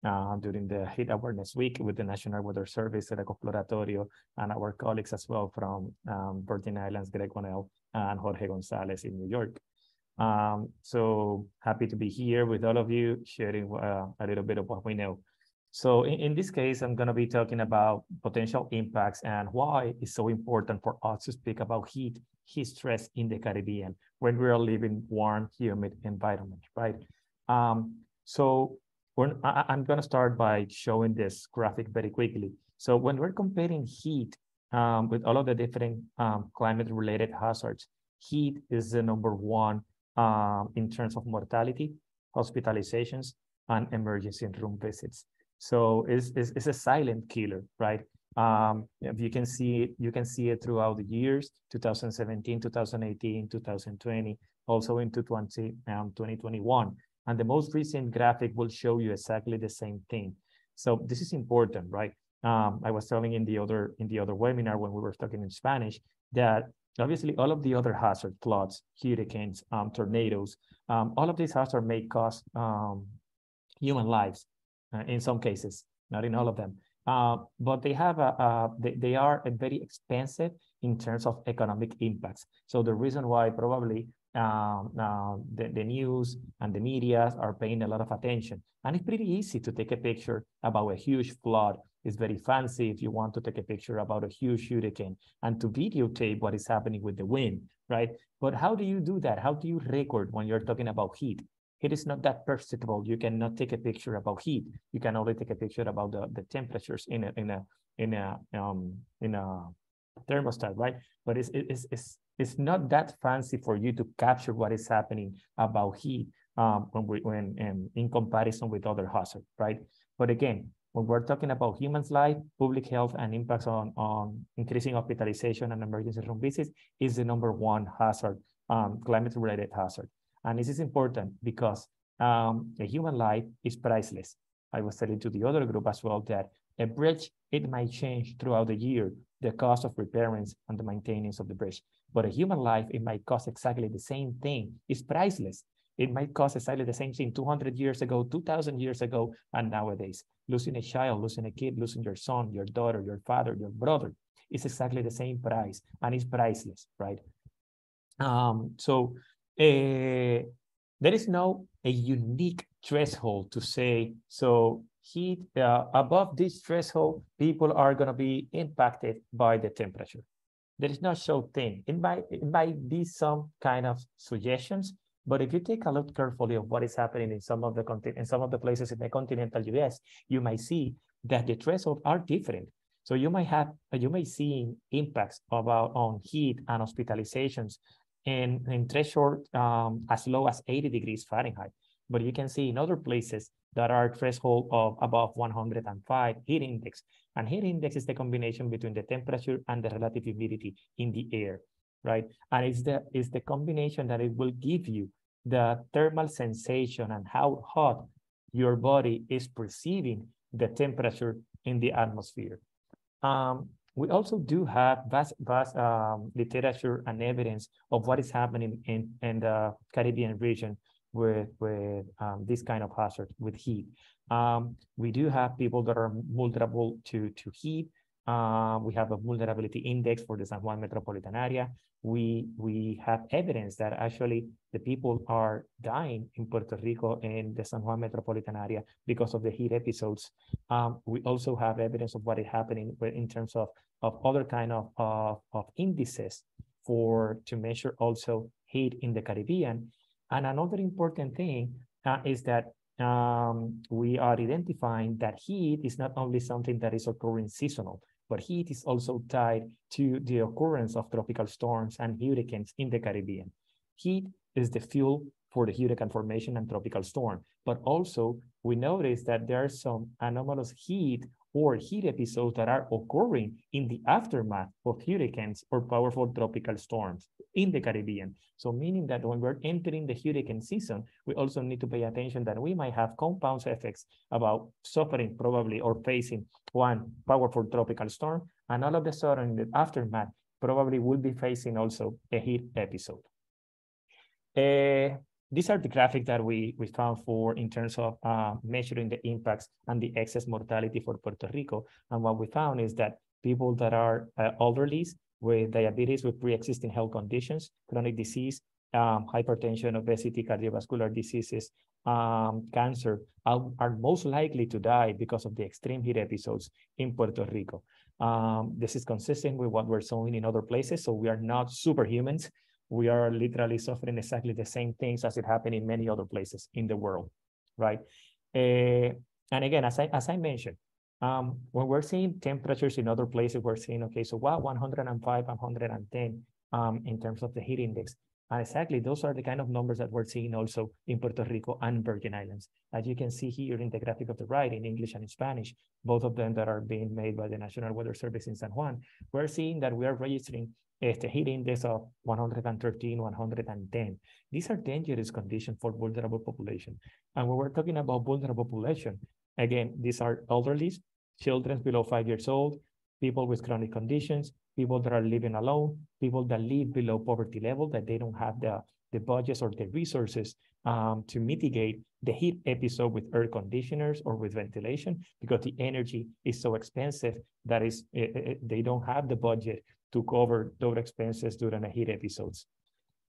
uh, during the Heat Awareness Week with the National Weather Service, El Exploratorio, and our colleagues as well from um, Virgin Islands, Greg Bonnell and Jorge Gonzalez in New York. Um, so happy to be here with all of you, sharing uh, a little bit of what we know. So in, in this case, I'm going to be talking about potential impacts and why it's so important for us to speak about heat heat stress in the Caribbean when we are living warm, humid environment, right? Um, so when, I, I'm going to start by showing this graphic very quickly. So when we're comparing heat um, with all of the different um, climate-related hazards, heat is the number one um, in terms of mortality, hospitalizations, and emergency room visits. So it's, it's, it's a silent killer, right? Um, you can see it, you can see it throughout the years, 2017, 2018, 2020, also into 20, um, 2021. And the most recent graphic will show you exactly the same thing. So this is important, right? Um, I was telling in the other in the other webinar when we were talking in Spanish that obviously all of the other hazards, floods, hurricanes, um, tornadoes, um, all of these hazards may cost um, human lives uh, in some cases, not in all of them. Uh, but they have a, a they, they are very expensive in terms of economic impacts. So the reason why probably um, uh, the, the news and the media are paying a lot of attention. And it's pretty easy to take a picture about a huge flood. It's very fancy if you want to take a picture about a huge hurricane and to videotape what is happening with the wind, right? But how do you do that? How do you record when you're talking about heat? it is not that perceptible. You cannot take a picture about heat. You can only take a picture about the, the temperatures in a in a in a um in a thermostat, right? But it's it's it's it's not that fancy for you to capture what is happening about heat um when we when um, in comparison with other hazards, right? But again, when we're talking about humans' life, public health, and impacts on, on increasing hospitalization and emergency room visits is the number one hazard, um, climate-related hazard. And this is important because um, a human life is priceless. I was telling to the other group as well that a bridge, it might change throughout the year, the cost of repairs and the maintenance of the bridge. But a human life, it might cost exactly the same thing. It's priceless. It might cost exactly the same thing 200 years ago, 2000 years ago, and nowadays. Losing a child, losing a kid, losing your son, your daughter, your father, your brother, it's exactly the same price and it's priceless, right? Um, so uh, there is no a unique threshold to say, so heat uh, above this threshold, people are going to be impacted by the temperature. There is no so thin. It might, it might be some kind of suggestions, but if you take a look carefully of what is happening in some of the in some of the places in the continental US, you might see that the thresholds are different. So you might have you may see impacts about on heat and hospitalizations and in threshold um, as low as 80 degrees Fahrenheit. But you can see in other places that are threshold of above 105 heat index. And heat index is the combination between the temperature and the relative humidity in the air, right? And it's the, it's the combination that it will give you the thermal sensation and how hot your body is perceiving the temperature in the atmosphere. Um, we also do have vast, vast um, literature and evidence of what is happening in, in the Caribbean region with, with um, this kind of hazard, with heat. Um, we do have people that are vulnerable to, to heat. Uh, we have a vulnerability index for the San Juan metropolitan area. We, we have evidence that actually the people are dying in Puerto Rico and the San Juan metropolitan area because of the heat episodes. Um, we also have evidence of what is happening in terms of, of other kind of, of, of indices for to measure also heat in the Caribbean. And another important thing uh, is that um, we are identifying that heat is not only something that is occurring seasonal, but heat is also tied to the occurrence of tropical storms and hurricanes in the Caribbean. Heat is the fuel for the hurricane formation and tropical storm, but also we notice that there are some anomalous heat or heat episodes that are occurring in the aftermath of hurricanes or powerful tropical storms in the Caribbean. So meaning that when we're entering the hurricane season, we also need to pay attention that we might have compound effects about suffering probably or facing one powerful tropical storm, and all of a sudden in the aftermath, probably will be facing also a heat episode. Uh, these are the graphics that we, we found for in terms of uh, measuring the impacts and the excess mortality for Puerto Rico. And what we found is that people that are uh, elderly with diabetes, with pre-existing health conditions, chronic disease, um, hypertension, obesity, cardiovascular diseases, um, cancer are, are, most likely to die because of the extreme heat episodes in Puerto Rico. Um, this is consistent with what we're showing in other places, so we are not superhumans we are literally suffering exactly the same things as it happened in many other places in the world, right? Uh, and again, as I, as I mentioned, um, when we're seeing temperatures in other places, we're seeing, okay, so what, 105, 110 um, in terms of the heat index. And exactly, those are the kind of numbers that we're seeing also in Puerto Rico and Virgin Islands. As you can see here in the graphic of the right, in English and in Spanish, both of them that are being made by the National Weather Service in San Juan, we're seeing that we are registering este, heat index of 113, 110. These are dangerous conditions for vulnerable population. And when we're talking about vulnerable population, again, these are elderly, children below five years old, people with chronic conditions, people that are living alone, people that live below poverty level, that they don't have the, the budgets or the resources um, to mitigate the heat episode with air conditioners or with ventilation because the energy is so expensive that is it, eh, it, eh, eh, they don't have the budget to cover those expenses during the heat episodes.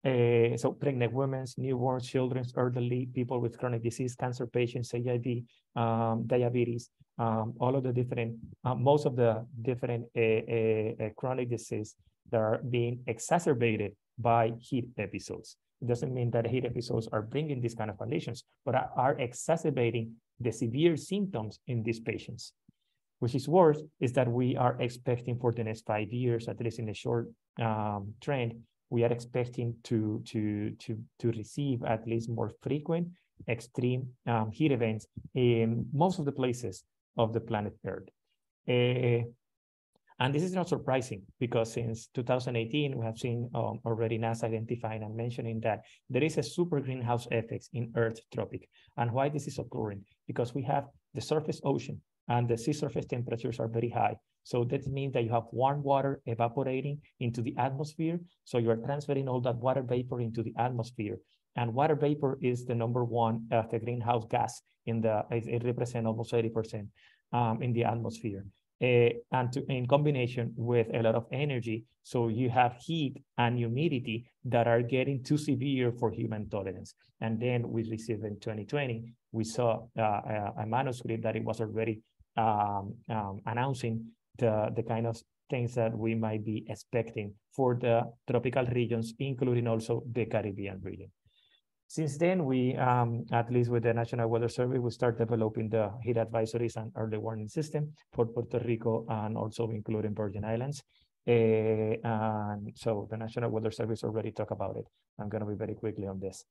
Uh, so pregnant women, newborn children, elderly, people with chronic disease, cancer patients, HIV, um, diabetes, um, all of the different, uh, most of the different uh, chronic disease that are being exacerbated by heat episodes. It doesn't mean that heat episodes are bringing these kind of conditions, but are exacerbating the severe symptoms in these patients which is worse, is that we are expecting for the next five years, at least in the short um, trend, we are expecting to, to, to, to receive at least more frequent extreme um, heat events in most of the places of the planet Earth. Uh, and this is not surprising because since 2018, we have seen um, already NASA identifying and mentioning that there is a super greenhouse effect in Earth tropic. And why this is occurring? Because we have the surface ocean and the sea surface temperatures are very high. So that means that you have warm water evaporating into the atmosphere. So you are transferring all that water vapor into the atmosphere. And water vapor is the number one uh, the greenhouse gas in the, it, represents almost 80% um, in the atmosphere. Uh, and to, in combination with a lot of energy. So you have heat and humidity that are getting too severe for human tolerance. And then we received in 2020, we saw uh, a, a, manuscript that it was already um, um, announcing the, the kind of things that we might be expecting for the tropical regions, including also the Caribbean region. Since then, we, um, at least with the National Weather Service, we start developing the heat advisories and early warning system for Puerto Rico and also including Virgin Islands. Uh, and so the National Weather Service already talked about it. I'm going to be very quickly on this.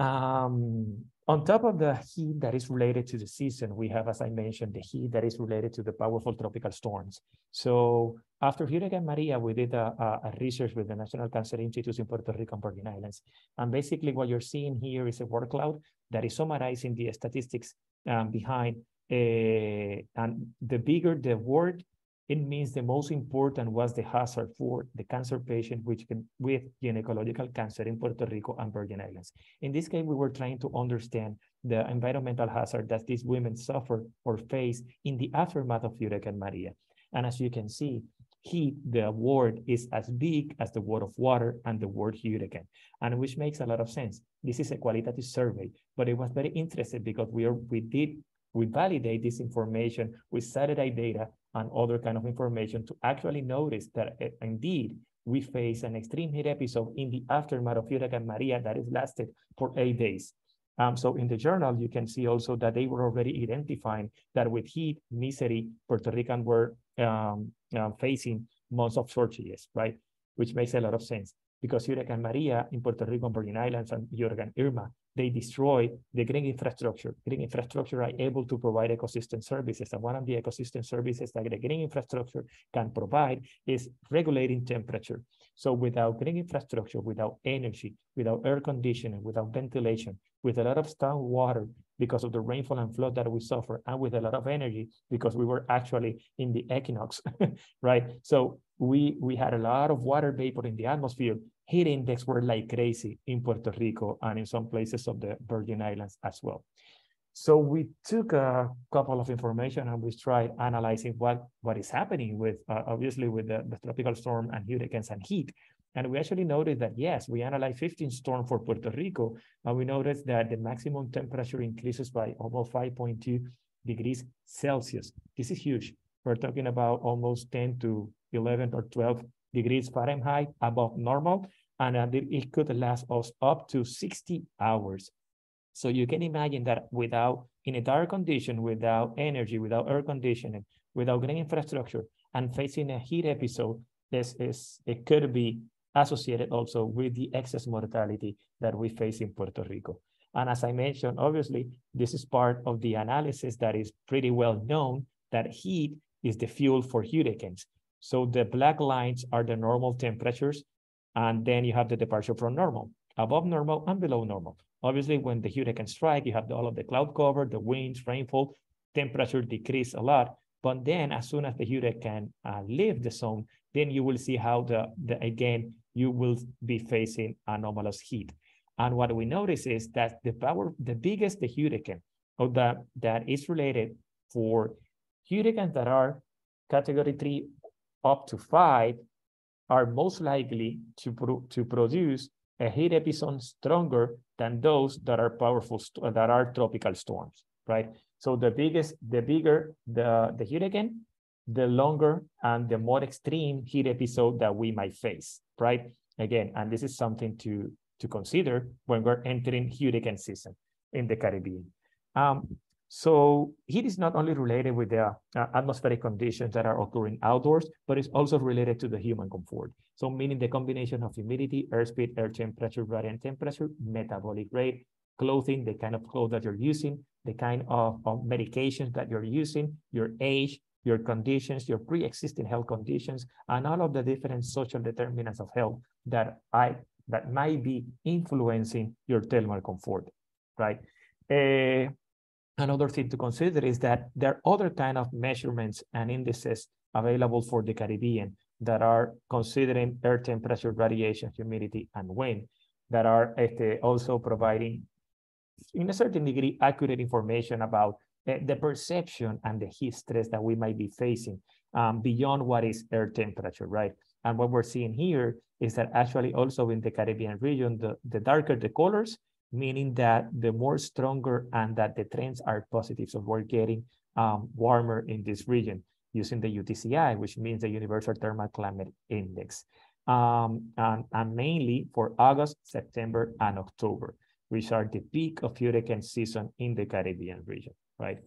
Um, On top of the heat that is related to the season, we have, as I mentioned, the heat that is related to the powerful tropical storms. So after Hurricane Maria, we did a, a, research with the National Cancer Institute in Puerto Rico and Virgin Islands. And basically what you're seeing here is a word cloud that is summarizing the statistics um, behind uh, and the bigger the word, it means the most important was the hazard for the cancer patient which can, with gynecological cancer in Puerto Rico and Virgin Islands. In this case, we were trying to understand the environmental hazard that these women suffer or face in the aftermath of Hurricane Maria. And as you can see, heat, the word is as big as the word of water and the word hurricane, and which makes a lot of sense. This is a qualitative survey, but it was very interesting because we are we did we validate this information with satellite data and other kind of information to actually notice that uh, indeed we face an extreme heat episode in the aftermath of Hurricane Maria that is lasted for eight days. Um, so in the journal, you can see also that they were already identifying that with heat, misery, Puerto Rican were um, um, facing months of shortages, right? Which makes a lot of sense because Hurricane Maria in Puerto Rico and Virgin Islands and Hurricane Irma they destroy the green infrastructure. Green infrastructure are able to provide ecosystem services. And one of the ecosystem services that the green infrastructure can provide is regulating temperature. So without green infrastructure, without energy, without air conditioning, without ventilation, with a lot of storm water because of the rainfall and flood that we suffer, and with a lot of energy because we were actually in the equinox, right? So we, we had a lot of water vapor in the atmosphere heat index were like crazy in Puerto Rico and in some places of the Virgin Islands as well. So we took a couple of information and we tried analyzing what, what is happening with, uh, obviously with the, the tropical storm and hurricanes and heat. And we actually noticed that, yes, we analyzed 15 storms for Puerto Rico, and we noticed that the maximum temperature increases by almost 5.2 degrees Celsius. This is huge. We're talking about almost 10 to 11 or 12 degrees Fahrenheit above normal and it could last us up to 60 hours. So you can imagine that without, in a dark condition, without energy, without air conditioning, without green infrastructure, and facing a heat episode, this is, it could be associated also with the excess mortality that we face in Puerto Rico. And as I mentioned, obviously, this is part of the analysis that is pretty well known that heat is the fuel for hurricanes. So the black lines are the normal temperatures and then you have the departure from normal, above normal and below normal. Obviously, when the hurricane strike, you have all of the cloud cover, the winds, rainfall, temperature decrease a lot. But then as soon as the hurricane uh, leave the zone, then you will see how the, the again, you will be facing anomalous heat. And what we notice is that the power, the biggest the hurricane, or that, that is related for hurricanes that are category three up to five, are most likely to, pro to produce a heat episode stronger than those that are powerful, that are tropical storms, right? So the biggest, the bigger the, the hurricane, the longer and the more extreme heat episode that we might face, right? Again, and this is something to, to consider when we're entering hurricane season in the Caribbean. Um, so heat is not only related with the uh, atmospheric conditions that are occurring outdoors, but it's also related to the human comfort. So meaning the combination of humidity, airspeed, air temperature, radiant temperature, metabolic rate, clothing, the kind of clothes that you're using, the kind of, of medications that you're using, your age, your conditions, your pre-existing health conditions, and all of the different social determinants of health that I that might be influencing your thermal comfort, right? Uh, Another thing to consider is that there are other kind of measurements and indices available for the Caribbean that are considering air temperature, radiation, humidity, and wind that are also providing, in a certain degree, accurate information about uh, the perception and the heat stress that we might be facing um, beyond what is air temperature, right? And what we're seeing here is that actually also in the Caribbean region, the, the darker the colors, meaning that the more stronger and that the trends are positive. So we're getting um, warmer in this region using the UTCI, which means the Universal Thermal Climate Index. Um, and, and mainly for August, September, and October, which are the peak of hurricane season in the Caribbean region, right?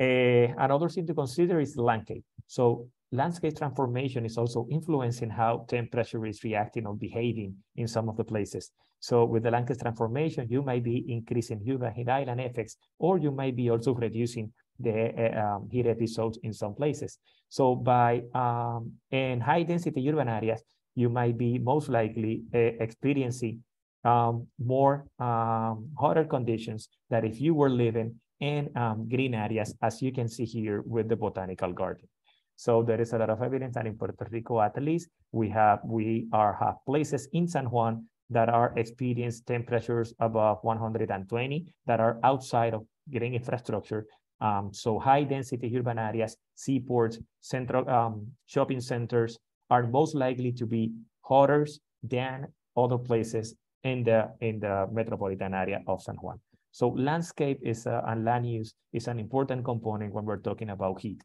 Uh, another thing to consider is landscape. So landscape transformation is also influencing how temperature is reacting or behaving in some of the places. So with the Lancaster transformation, you might be increasing human heat island effects, or you might be also reducing the uh, um, heat episodes in some places. So by um, in high density urban areas, you might be most likely uh, experiencing um, more um, hotter conditions that if you were living in um, green areas, as you can see here with the botanical garden. So there is a lot of evidence that in Puerto Rico, at least, we have we are have places in San Juan that are experiencing temperatures above 120 that are outside of green infrastructure. Um, so high density urban areas, seaports, central um, shopping centers are most likely to be hotter than other places in the in the metropolitan area of San Juan. So landscape is uh, and land use is an important component when we're talking about heat.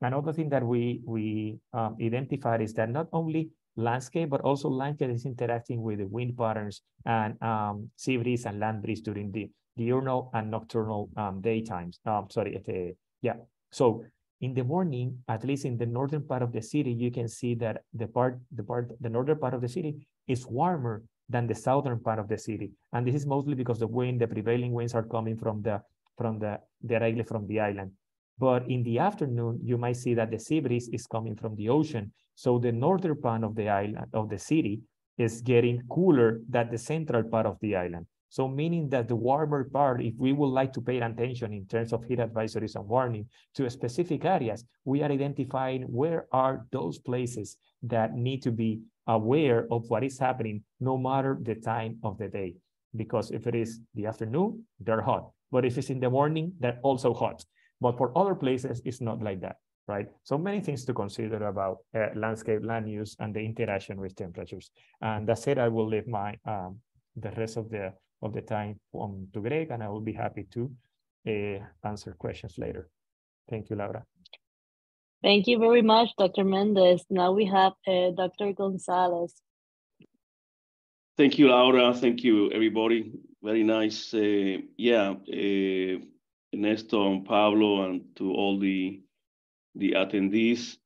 Another thing that we we um, identified is that not only landscape, but also landscape is interacting with the wind patterns and um, sea breeze and land breeze during the diurnal and nocturnal um, daytimes. Um, sorry, uh, yeah. So in the morning, at least in the northern part of the city, you can see that the part, the part, the northern part of the city is warmer than the southern part of the city. And this is mostly because the wind, the prevailing winds are coming from the, from the, directly from the island. But in the afternoon, you might see that the sea breeze is coming from the ocean. So the northern part of the island, of the city, is getting cooler than the central part of the island. So meaning that the warmer part, if we would like to pay attention in terms of heat advisories and warning to specific areas, we are identifying where are those places that need to be aware of what is happening no matter the time of the day. Because if it is the afternoon, they're hot. But if it's in the morning, they're also hot. But for other places, it's not like that, right? So many things to consider about uh, landscape, land use, and the interaction with temperatures. And that's it. I will leave my um, the rest of the of the time um, to Greg, and I will be happy to uh, answer questions later. Thank you, Laura. Thank you very much, Dr. Mendez. Now we have uh, Dr. Gonzalez. Thank you, Laura. Thank you, everybody. Very nice. Uh, yeah, uh, Ernesto and Pablo, and to all the the attendees.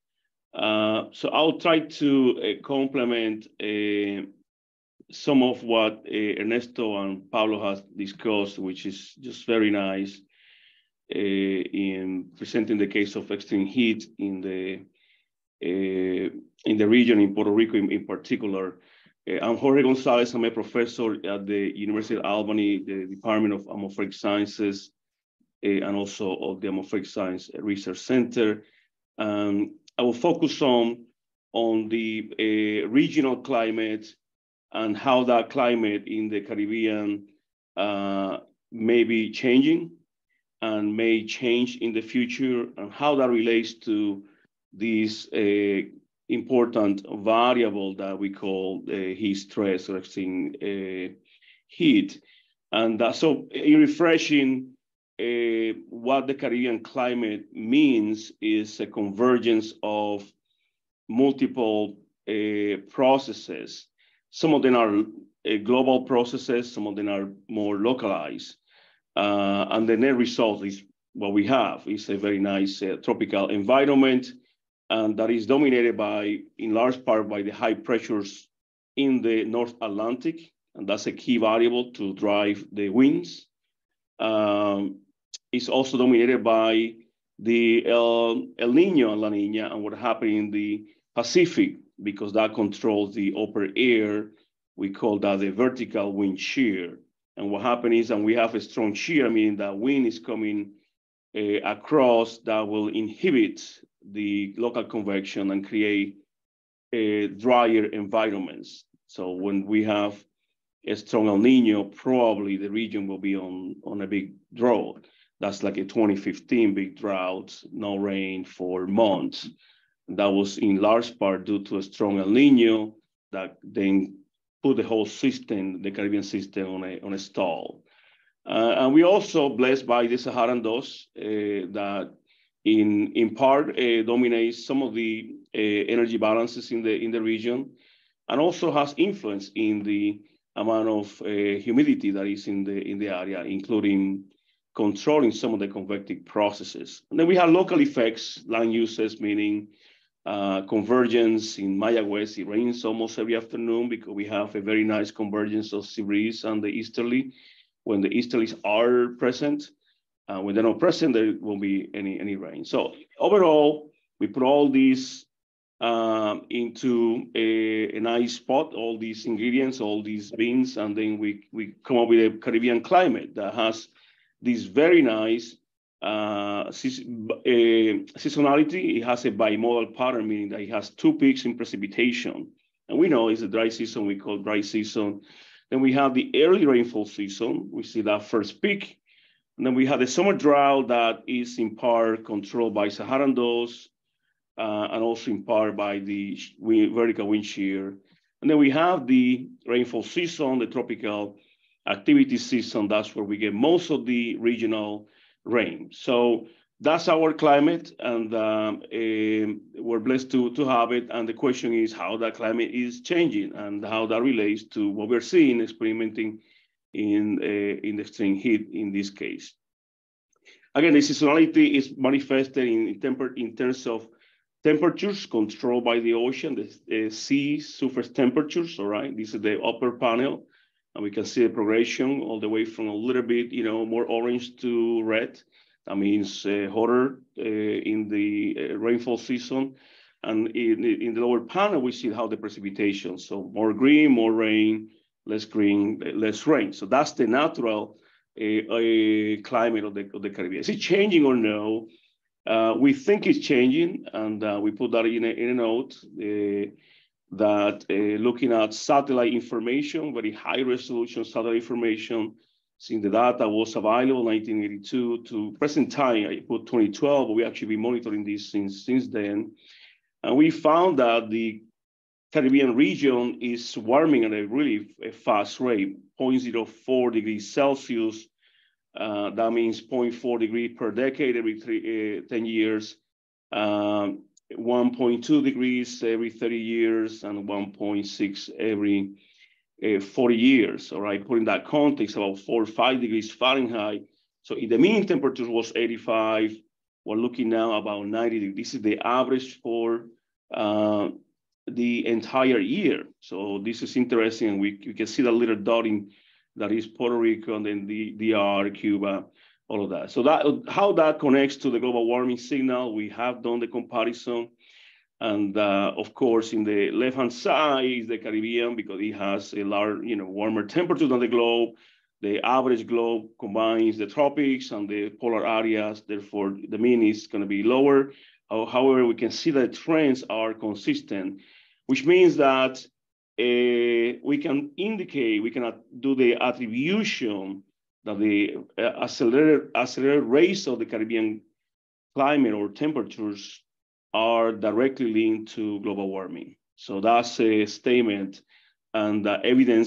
Uh, so I'll try to uh, complement uh, some of what uh, Ernesto and Pablo has discussed, which is just very nice in presenting the case of extreme heat in the uh, in the region in Puerto Rico in, in particular. I'm Jorge Gonzalez. I'm a professor at the University of Albany, the Department of Atmospheric Sciences, and also of the Atmospheric Science Research Center. Um, I will focus on on the regional climate and how that climate in the Caribbean uh, may be changing and may change in the future, and how that relates to this uh, important variable that we call uh, heat stress or extreme uh, heat. And uh, so, in refreshing uh, what the Caribbean climate means is a convergence of multiple uh, processes some of them are global processes, some of them are more localized. Uh, and the net result is what we have is a very nice uh, tropical environment and that is dominated by, in large part, by the high pressures in the North Atlantic. And that's a key variable to drive the winds. Um, it's also dominated by the El, El Nino and La Nina and what happened in the Pacific because that controls the upper air. We call that the vertical wind shear. And what happens is, and we have a strong shear, meaning that wind is coming uh, across that will inhibit the local convection and create uh, drier environments. So when we have a strong El Nino, probably the region will be on, on a big drought. That's like a 2015 big drought, no rain for months. That was in large part due to a strong El Nino that then put the whole system, the Caribbean system, on a, on a stall. Uh, and we're also blessed by the Saharan dust uh, that in, in part uh, dominates some of the uh, energy balances in the, in the region and also has influence in the amount of uh, humidity that is in the, in the area, including controlling some of the convective processes. And then we have local effects, land uses, meaning uh, convergence in Mayagüez. It rains almost every afternoon because we have a very nice convergence of sea breeze and the easterly. When the easterlies are present, uh, when they're not present, there won't be any, any rain. So overall, we put all these um, into a, a, nice pot, all these ingredients, all these beans, and then we, we come up with a Caribbean climate that has this very nice uh, seasonality. It has a bimodal pattern, meaning that it has two peaks in precipitation. And we know it's a dry season, we call dry season. Then we have the early rainfall season. We see that first peak. And then we have the summer drought that is in part controlled by Saharan dust uh, and also in part by the vertical wind shear. And then we have the rainfall season, the tropical activity season. That's where we get most of the regional rain. So that's our climate, and um, uh, we're blessed to, to have it. And the question is how that climate is changing and how that relates to what we're seeing experimenting in, uh, in the extreme heat in this case. Again, the seasonality is manifested in, in, temper, in terms of temperatures controlled by the ocean, the, the sea surface temperatures, all right? This is the upper panel, and we can see the progression all the way from a little bit, you know, more orange to red. That means uh, hotter uh, in the uh, rainfall season. And in, in the lower panel, we see how the precipitation, so more green, more rain, less green, less rain. So that's the natural uh, climate of the, of the Caribbean. Is it changing or no? Uh, we think it's changing, and uh, we put that in a, in a note uh, that uh, looking at satellite information, very high resolution satellite information, seeing the data was available 1982 to present time, I put 2012, but we actually been monitoring this since, since then. And we found that the Caribbean region is warming at a really fast rate, 0.04 degrees Celsius uh, that means 0.4 degree per decade every three, uh, 10 years, um, 1.2 degrees every 30 years, and 1.6 every uh, 40 years. All right, putting that context, about four or five degrees Fahrenheit. So if the mean temperature was 85, we're looking now about 90 degrees. This is the average for uh, the entire year. So this is interesting, and we, we can see that little dot in that is Puerto Rico and then the DR, Cuba, all of that. So that how that connects to the global warming signal, we have done the comparison. And uh, of course, in the left-hand side is the Caribbean because it has a large, you know, warmer temperature than the globe. The average globe combines the tropics and the polar areas. Therefore, the mean is going to be lower. However, we can see that trends are consistent, which means that uh, we can indicate, we cannot do the attribution that the uh, accelerated, accelerated rates of the Caribbean climate or temperatures are directly linked to global warming. So that's a statement and uh,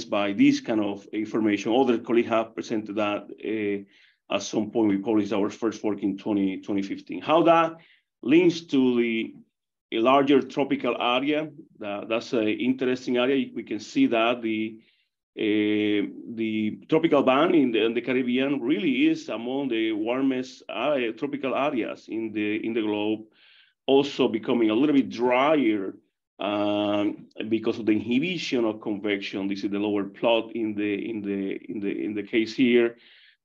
by this kind of information. Other colleagues have presented that uh, at some point. We published our first work in 20, 2015. How that links to the larger tropical area. That, that's an interesting area. We can see that the uh, the tropical band in the, in the, Caribbean really is among the warmest uh, tropical areas in the in the globe. Also becoming a little bit drier um, because of the inhibition of convection. This is the lower plot in the in the in the in the case here.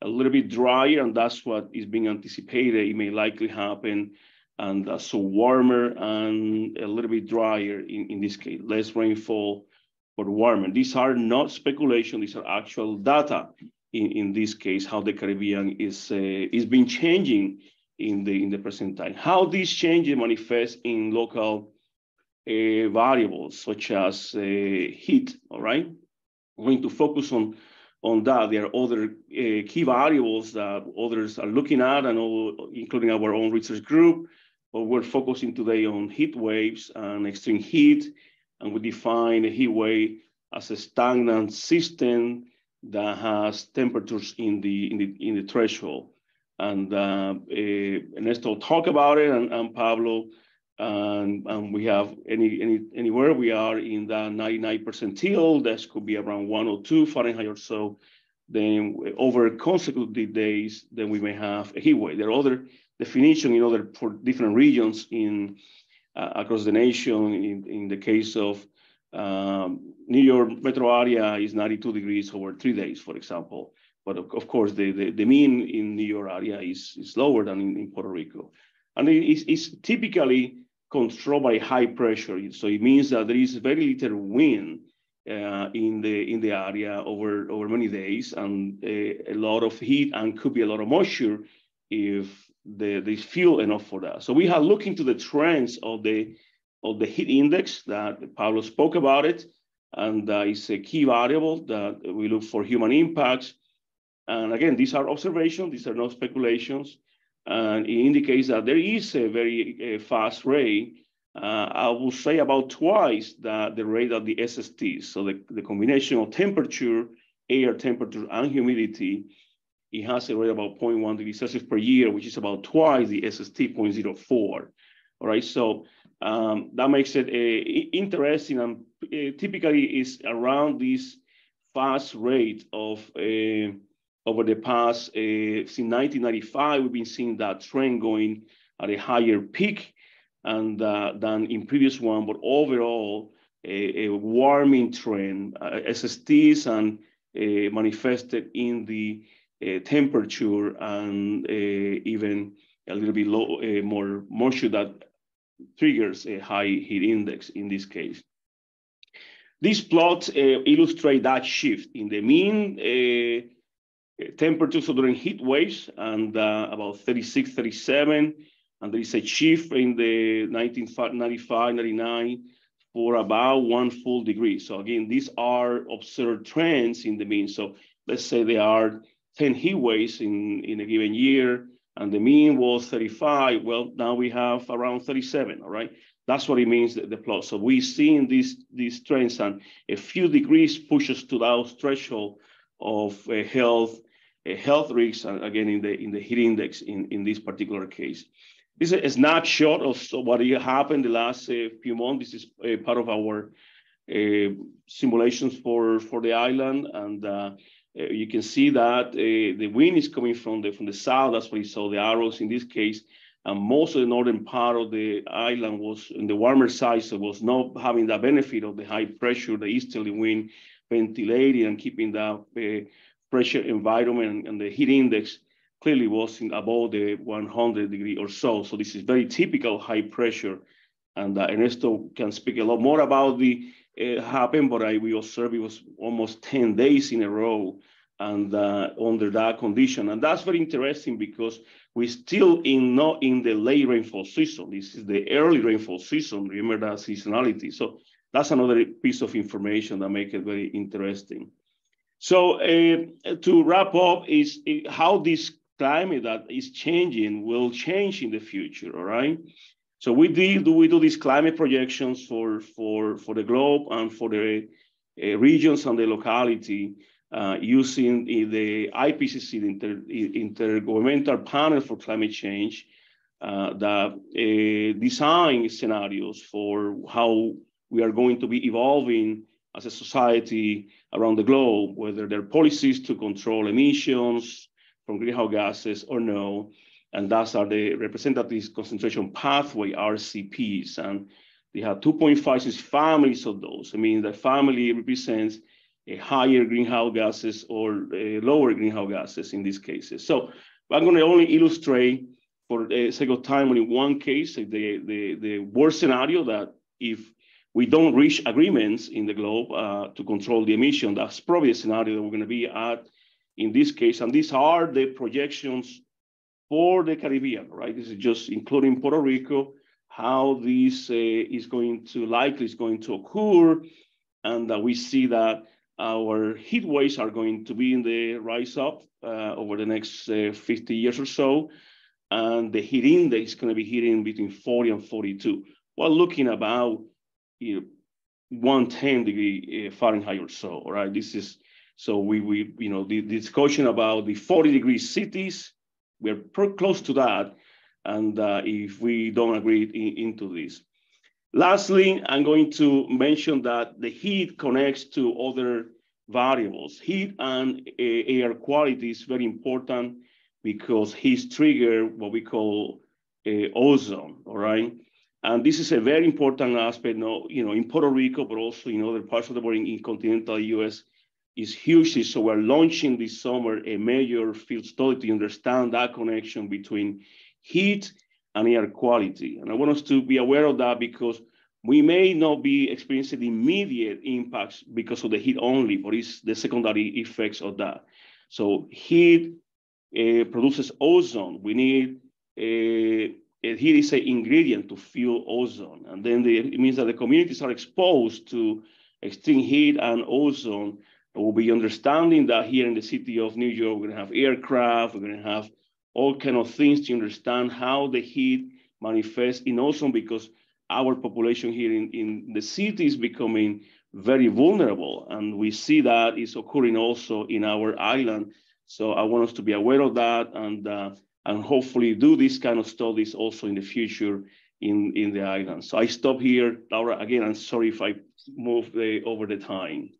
A little bit drier, and that's what is being anticipated. It may likely happen and uh, so warmer and a little bit drier in, in this case, less rainfall, but warmer. These are not speculation, these are actual data in, in this case, how the Caribbean is, uh, is been changing in the, in the present time. How these changes manifest in local uh, variables, such as uh, heat, all right? I'm going to focus on, on that. There are other uh, key variables that others are looking at, and all, including our own research group, but we're focusing today on heat waves and extreme heat, and we define a heat wave as a stagnant system that has temperatures in the in the in the threshold. And uh, uh, Ernesto talk about it, and, and Pablo, and, and we have any any anywhere we are in the 99 percentile. That could be around 102 Fahrenheit or so. Then over consecutive days, then we may have a heat wave. There are other definition in other for different regions in uh, across the nation. In, in the case of um, New York metro area is 92 degrees over three days, for example. But of, of course, the, the, the, mean in New York area is, is lower than in, in Puerto Rico. And it is, it's typically controlled by high pressure. So it means that there is very little wind uh, in the in the area over over many days and uh, a lot of heat and could be a lot of moisture if the, they feel enough for that. So we have looked into the trends of the of the heat index that Pablo spoke about it, and uh, it's a key variable that we look for human impacts. And again, these are observations; these are not speculations, and it indicates that there is a very fast rate. Uh, I will say about twice the, the rate of the SST. So the, the combination of temperature, air temperature, and humidity it has a rate about 0.1 degrees Celsius per year, which is about twice the SST 0.04. All right, so um, that makes it uh, interesting and uh, typically is around this fast rate of uh, over the past, since 1995, we've been seeing that trend going at a higher peak and uh, than in previous one, but overall, a, a warming trend, uh, SSTs and manifested in the temperature and uh, even a little bit low, uh, more moisture that triggers a high heat index in this case. These plots illustrate that shift in the mean temperatures during heat waves and about 36, 37, and there is a shift in the 1995, 99 for about one full degree. So again, these are observed trends in the mean. So let's say they are 10 heat waves in, in a given year, and the mean was 35, well, now we have around 37, all right? That's what it means, the, the plot. So we see in these, these trends, and a few degrees pushes to that threshold of uh, health, uh, health risks, and again, in the, in the heat index in, in this particular case. This is a snapshot of what happened the last uh, few months. This is uh, part of our uh, simulations for, for the island, and uh, you can see that uh, the wind is coming from the from the south. That's why you saw the arrows in this case. And most of the northern part of the island was in the warmer side, so was not having the benefit of the high pressure, the easterly wind ventilating and keeping that uh, pressure environment and the heat index clearly was in above the 100 degree or so. So this is very typical high pressure. And uh, Ernesto can speak a lot more about the it happened, but I we observed it was almost 10 days in a row and uh, under that condition. And that's very interesting because we're still in not in the late rainfall season. This is the early rainfall season. Remember that seasonality. So that's another piece of information that make it very interesting. So uh, to wrap up is how this climate that is changing will change in the future, all right? So we do, we do these climate projections for, for, for the globe and for the uh, regions and the locality uh, using the IPCC, the Inter, Intergovernmental Panel for Climate Change, uh, that uh, design scenarios for how we are going to be evolving as a society around the globe, whether there are policies to control emissions from greenhouse gases or no, and those are the representative concentration pathway RCPs. And they have 2.56 families of those. I mean, the family represents a higher greenhouse gases or lower greenhouse gases in these cases. So I'm going to only illustrate for the sake of time only one case, the, the, the worst scenario that if we don't reach agreements in the globe uh, to control the emission, that's probably a scenario that we're going to be at in this case. And these are the projections for the Caribbean, right? This is just including Puerto Rico, how this uh, is going to likely is going to occur. And uh, we see that our heat waves are going to be in the rise up uh, over the next uh, 50 years or so. And the heat index is going to be hitting between 40 and 42, while looking about you know, 110 degree uh, Fahrenheit or so, right? This is, so we, we you know, the, the discussion about the 40 degree cities, we're close to that. And uh, if we don't agree in, into this. Lastly, I'm going to mention that the heat connects to other variables. Heat and air quality is very important because heat trigger what we call uh, ozone, all right? And this is a very important aspect, you know, in Puerto Rico, but also in other parts of the world, in, in continental US, is hugely. So we're launching this summer a major field study to understand that connection between heat and air quality. And I want us to be aware of that because we may not be experiencing immediate impacts because of the heat only, but it's the secondary effects of that. So heat uh, produces ozone. We need uh, heat is an ingredient to fuel ozone, and then the, it means that the communities are exposed to extreme heat and ozone. We'll be understanding that here in the city of New York, we're going to have aircraft, we're going to have all kind of things to understand how the heat manifests in ozone because our population here in, in the city is becoming very vulnerable. And we see that is occurring also in our island. So I want us to be aware of that and, uh, and hopefully do this kind of studies also in the future in, in the island. So I stop here, Laura, again, I'm sorry if I moved the, over the time.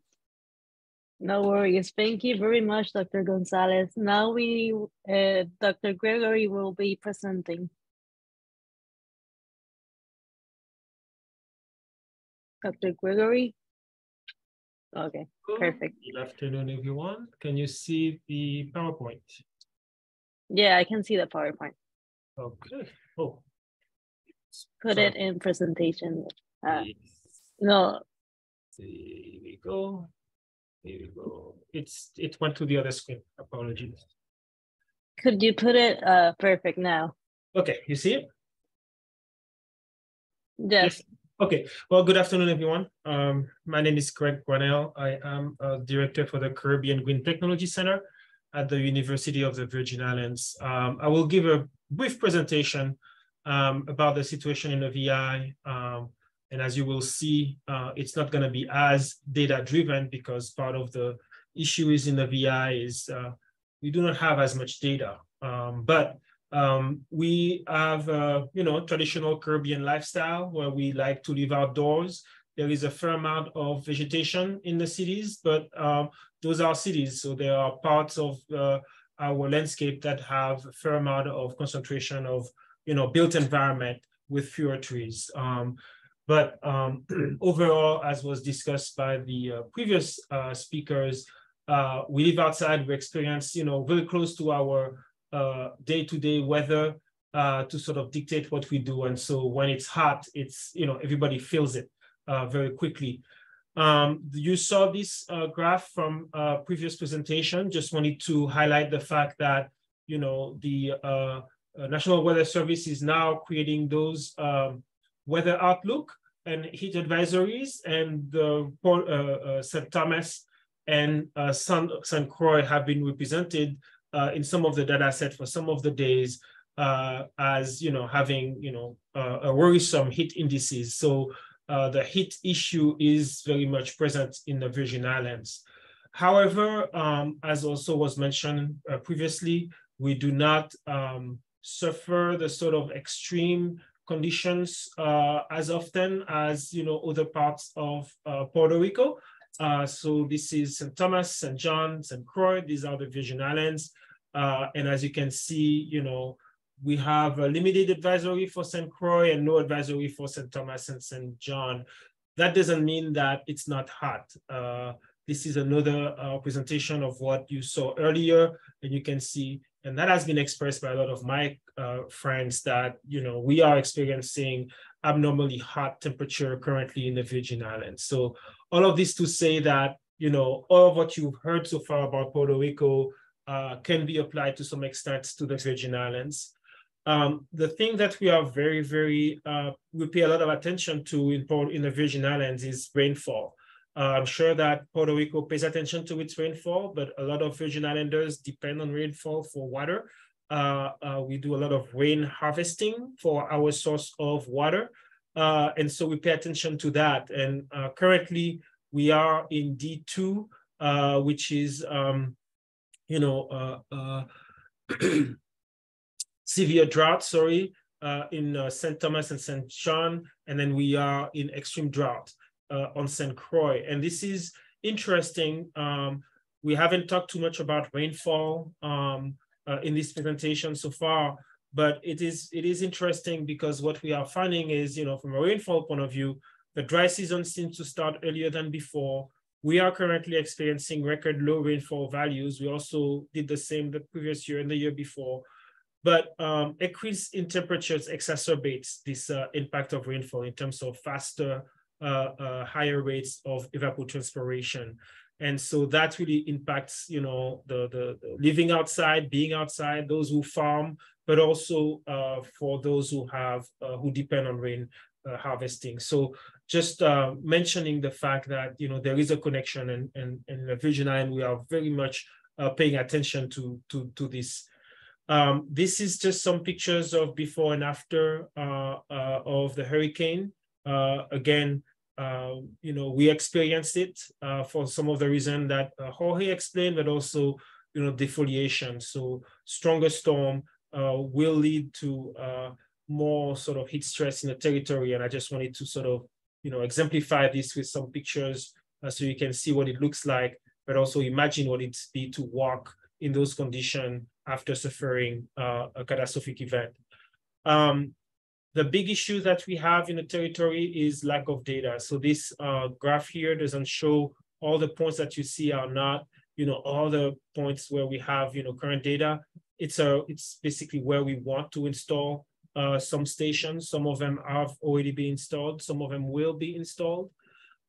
No worries. Thank you very much, Dr. Gonzalez. Now we, uh, Dr. Gregory will be presenting. Dr. Gregory? Okay, perfect. Good afternoon, everyone. Can you see the PowerPoint? Yeah, I can see the PowerPoint. Okay. Oh. Put so, it in presentation. Uh, yes. No. There we go. There we go. It's it went to the other screen. Apologies. Could you put it uh perfect now? Okay, you see it? Yes. yes. Okay, well, good afternoon, everyone. Um, my name is Greg Granell. I am a director for the Caribbean Green Technology Center at the University of the Virgin Islands. Um, I will give a brief presentation um, about the situation in the VI. Um, and as you will see, uh, it's not going to be as data driven because part of the issue is in the VI is uh, we do not have as much data. Um, but um, we have, uh, you know, traditional Caribbean lifestyle where we like to live outdoors. There is a fair amount of vegetation in the cities, but um, those are cities. So there are parts of uh, our landscape that have a fair amount of concentration of, you know, built environment with fewer trees. Um, but um, overall, as was discussed by the uh, previous uh, speakers, uh, we live outside, we experience, you know, very close to our uh, day-to-day weather uh, to sort of dictate what we do. And so when it's hot, it's, you know, everybody feels it uh, very quickly. Um, you saw this graph from previous presentation. Just wanted to highlight the fact that, you know, the National Weather Service is now creating those um, weather outlook and heat advisories and the St. Thomas and uh, St. Croix have been represented uh, in some of the data set for some of the days uh, as you know having you know uh, a worrisome heat indices. So uh, the heat issue is very much present in the Virgin Islands. However, um, as also was mentioned uh, previously, we do not um, suffer the sort of extreme conditions uh, as often as you know other parts of Puerto Rico. Uh, so this is St. Thomas, St. John, St. Croix. These are the Virgin Islands. Uh, and as you can see, you know, we have a limited advisory for St. Croix and no advisory for St. Thomas and St. John. That doesn't mean that it's not hot. Uh, this is another uh, presentation of what you saw earlier, and you can see, and that has been expressed by a lot of my uh, friends that, you know, we are experiencing abnormally hot temperature currently in the Virgin Islands. So all of this to say that, you know, all of what you've heard so far about Puerto Rico uh, can be applied to some extent to the Virgin Islands. Um, the thing that we are very, very, uh, we pay a lot of attention to in, in the Virgin Islands is rainfall. Uh, I'm sure that Puerto Rico pays attention to its rainfall, but a lot of Virgin Islanders depend on rainfall for water. Uh, uh, we do a lot of rain harvesting for our source of water. Uh, and so we pay attention to that. And uh, currently we are in D2, uh, which is, um, you know, uh, severe drought, sorry, in St. Thomas and St. John. And then we are in extreme drought on St. Croix. And this is interesting. Um, we haven't talked too much about rainfall um, uh, in this presentation so far, but it is it is interesting because what we are finding is, you know, from a rainfall point of view, the dry season seems to start earlier than before. We are currently experiencing record low rainfall values. We also did the same the previous year and the year before. But um, increase in temperatures exacerbates this uh, impact of rainfall in terms of faster, uh, uh, higher rates of evapotranspiration. And so that really impacts, you know, the, the, the living outside, being outside, those who farm, but also uh, for those who have, uh, who depend on rain uh, harvesting. So just uh, mentioning the fact that, you know, there is a connection and, and, and Virgin Island, we are very much uh, paying attention to, to, to this. Um, this is just some pictures of before and after uh, of the hurricane. again, you know, we experienced it for some of the reason that Jorge explained, but also, you know, defoliation. So stronger storm, uh, will lead to uh, more sort of heat stress in the territory. And I just wanted to sort of, you know, exemplify this with some pictures uh, so you can see what it looks like, but also imagine what it's be to walk in those conditions after suffering uh, a catastrophic event. Um, the big issue that we have in the territory is lack of data. So this uh, graph here doesn't show all the points that you see are not, you know, all the points where we have, you know, current data. It's a, it's basically where we want to install uh, some stations. Some of them have already been installed. Some of them will be installed.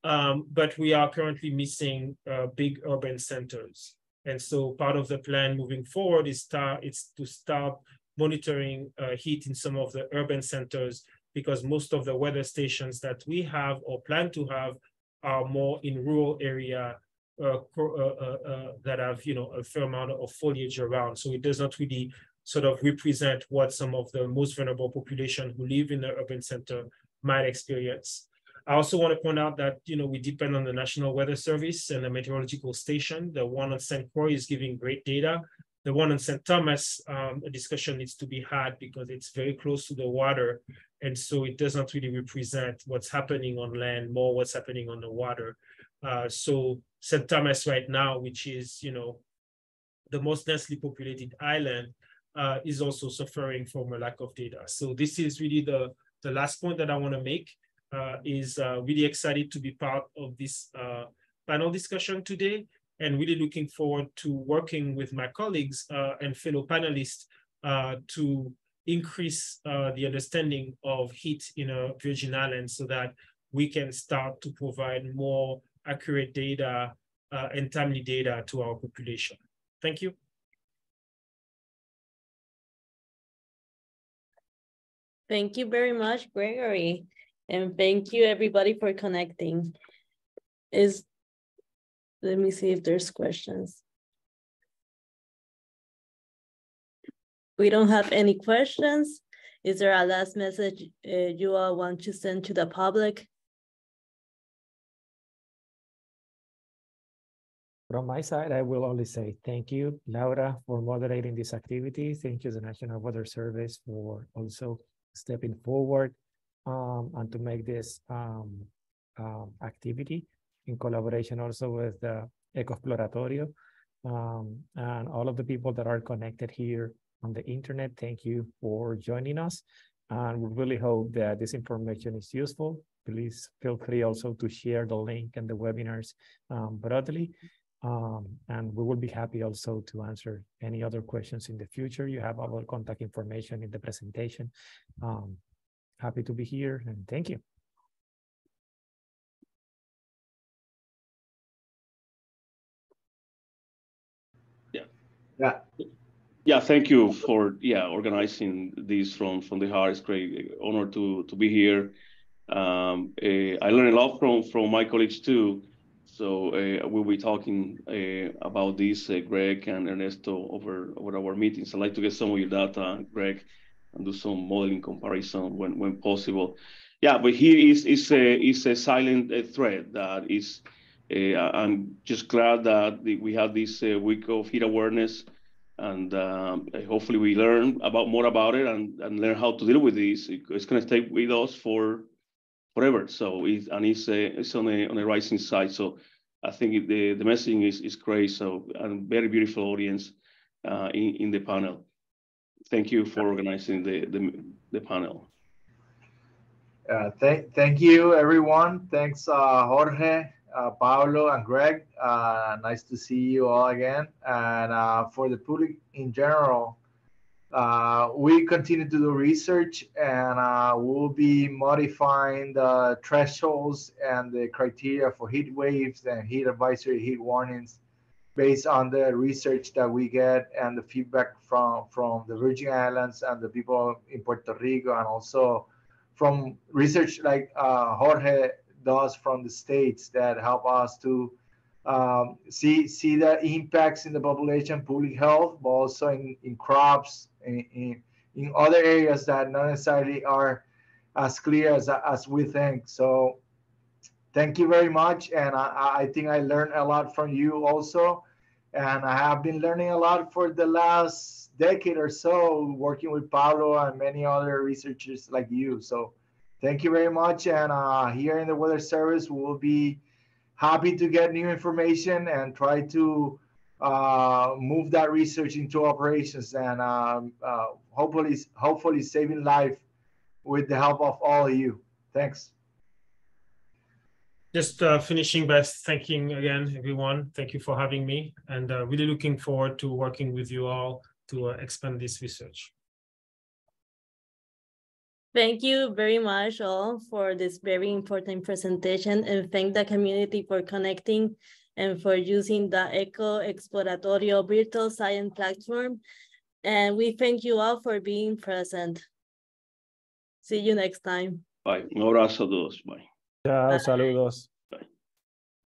Um, but we are currently missing uh, big urban centers. And so part of the plan moving forward is start, it's to start monitoring uh, heat in some of the urban centers because most of the weather stations that we have or plan to have are more in rural area uh, uh, uh, uh, that have, you know, a fair amount of foliage around. So it does not really sort of represent what some of the most vulnerable population who live in the urban center might experience. I also want to point out that you know we depend on the National Weather Service and the meteorological station. The one on St. Croix is giving great data. The one on St. Thomas, um, a discussion needs to be had because it's very close to the water. And so it does not really represent what's happening on land, more what's happening on the water. Uh, so St. Thomas right now, which is, you know, the most densely populated island, uh, is also suffering from a lack of data. So this is really the, the last point that I want to make uh, is uh, really excited to be part of this uh, panel discussion today and really looking forward to working with my colleagues uh, and fellow panelists uh, to increase uh, the understanding of heat in a Virgin Islands so that we can start to provide more accurate data and timely data to our population. Thank you. Thank you very much, Gregory. And thank you everybody for connecting. Is let me see if there's questions. We don't have any questions. Is there a last message uh, you all want to send to the public? From my side, I will only say thank you, Laura, for moderating this activity. Thank you, the National Weather Service, for also stepping forward um, and to make this um, um, activity in collaboration also with the Ecoexploratorio um, and all of the people that are connected here on the internet. Thank you for joining us. And we really hope that this information is useful. Please feel free also to share the link and the webinars um, broadly. Um, and we will be happy also to answer any other questions in the future. You have our contact information in the presentation. Um, happy to be here and thank you. Yeah. Yeah, thank you for yeah organizing this from from the heart. It's great honor to to be here. Um, uh, I learned a lot from from my colleagues too. So uh, we'll be talking uh, about this, Greg and Ernesto, over, over our meetings. I'd like to get some of your data, Greg, and do some modeling comparison when, when possible. Yeah, but here is, is, a, is a silent thread that is, I'm just glad that we have this uh, week of heat awareness and um, hopefully we learn about more about it and, and learn how to deal with this. It's going to stay with us for forever. So it's and it's uh, it's on a on a rising side. So I think the the messaging is is great. So and very beautiful audience uh, in in the panel. thank you for organizing the, the, the panel. Uh, thank, thank you, everyone. Thanks, uh, Jorge, uh, Paulo, and Greg. Uh, nice to see you all again. And uh, for the public in general, uh, we continue to do research and uh, we'll be modifying the thresholds and the criteria for heat waves and heat advisory heat warnings based on the research that we get and the feedback from from the Virgin Islands and the people in Puerto Rico and also from research like uh, Jorge does from the states that help us to um, see see the impacts in the population, public health, but also in, in crops, in, in, in other areas that not necessarily are as clear as, as we think. So thank you very much. And I, I think I learned a lot from you also. And I have been learning a lot for the last decade or so, working with Pablo and many other researchers like you. So thank you very much. And uh, here in the Weather Service, we'll be happy to get new information and try to uh, move that research into operations and um, uh, hopefully, hopefully saving life with the help of all of you. Thanks. Just uh, finishing by thanking again everyone. Thank you for having me, and uh, really looking forward to working with you all to uh, expand this research. Thank you very much all for this very important presentation and thank the community for connecting and for using the Eco Exploratorio virtual science platform. And we thank you all for being present. See you next time. Bye. Un abrazo a todos. Bye. Chao, saludos.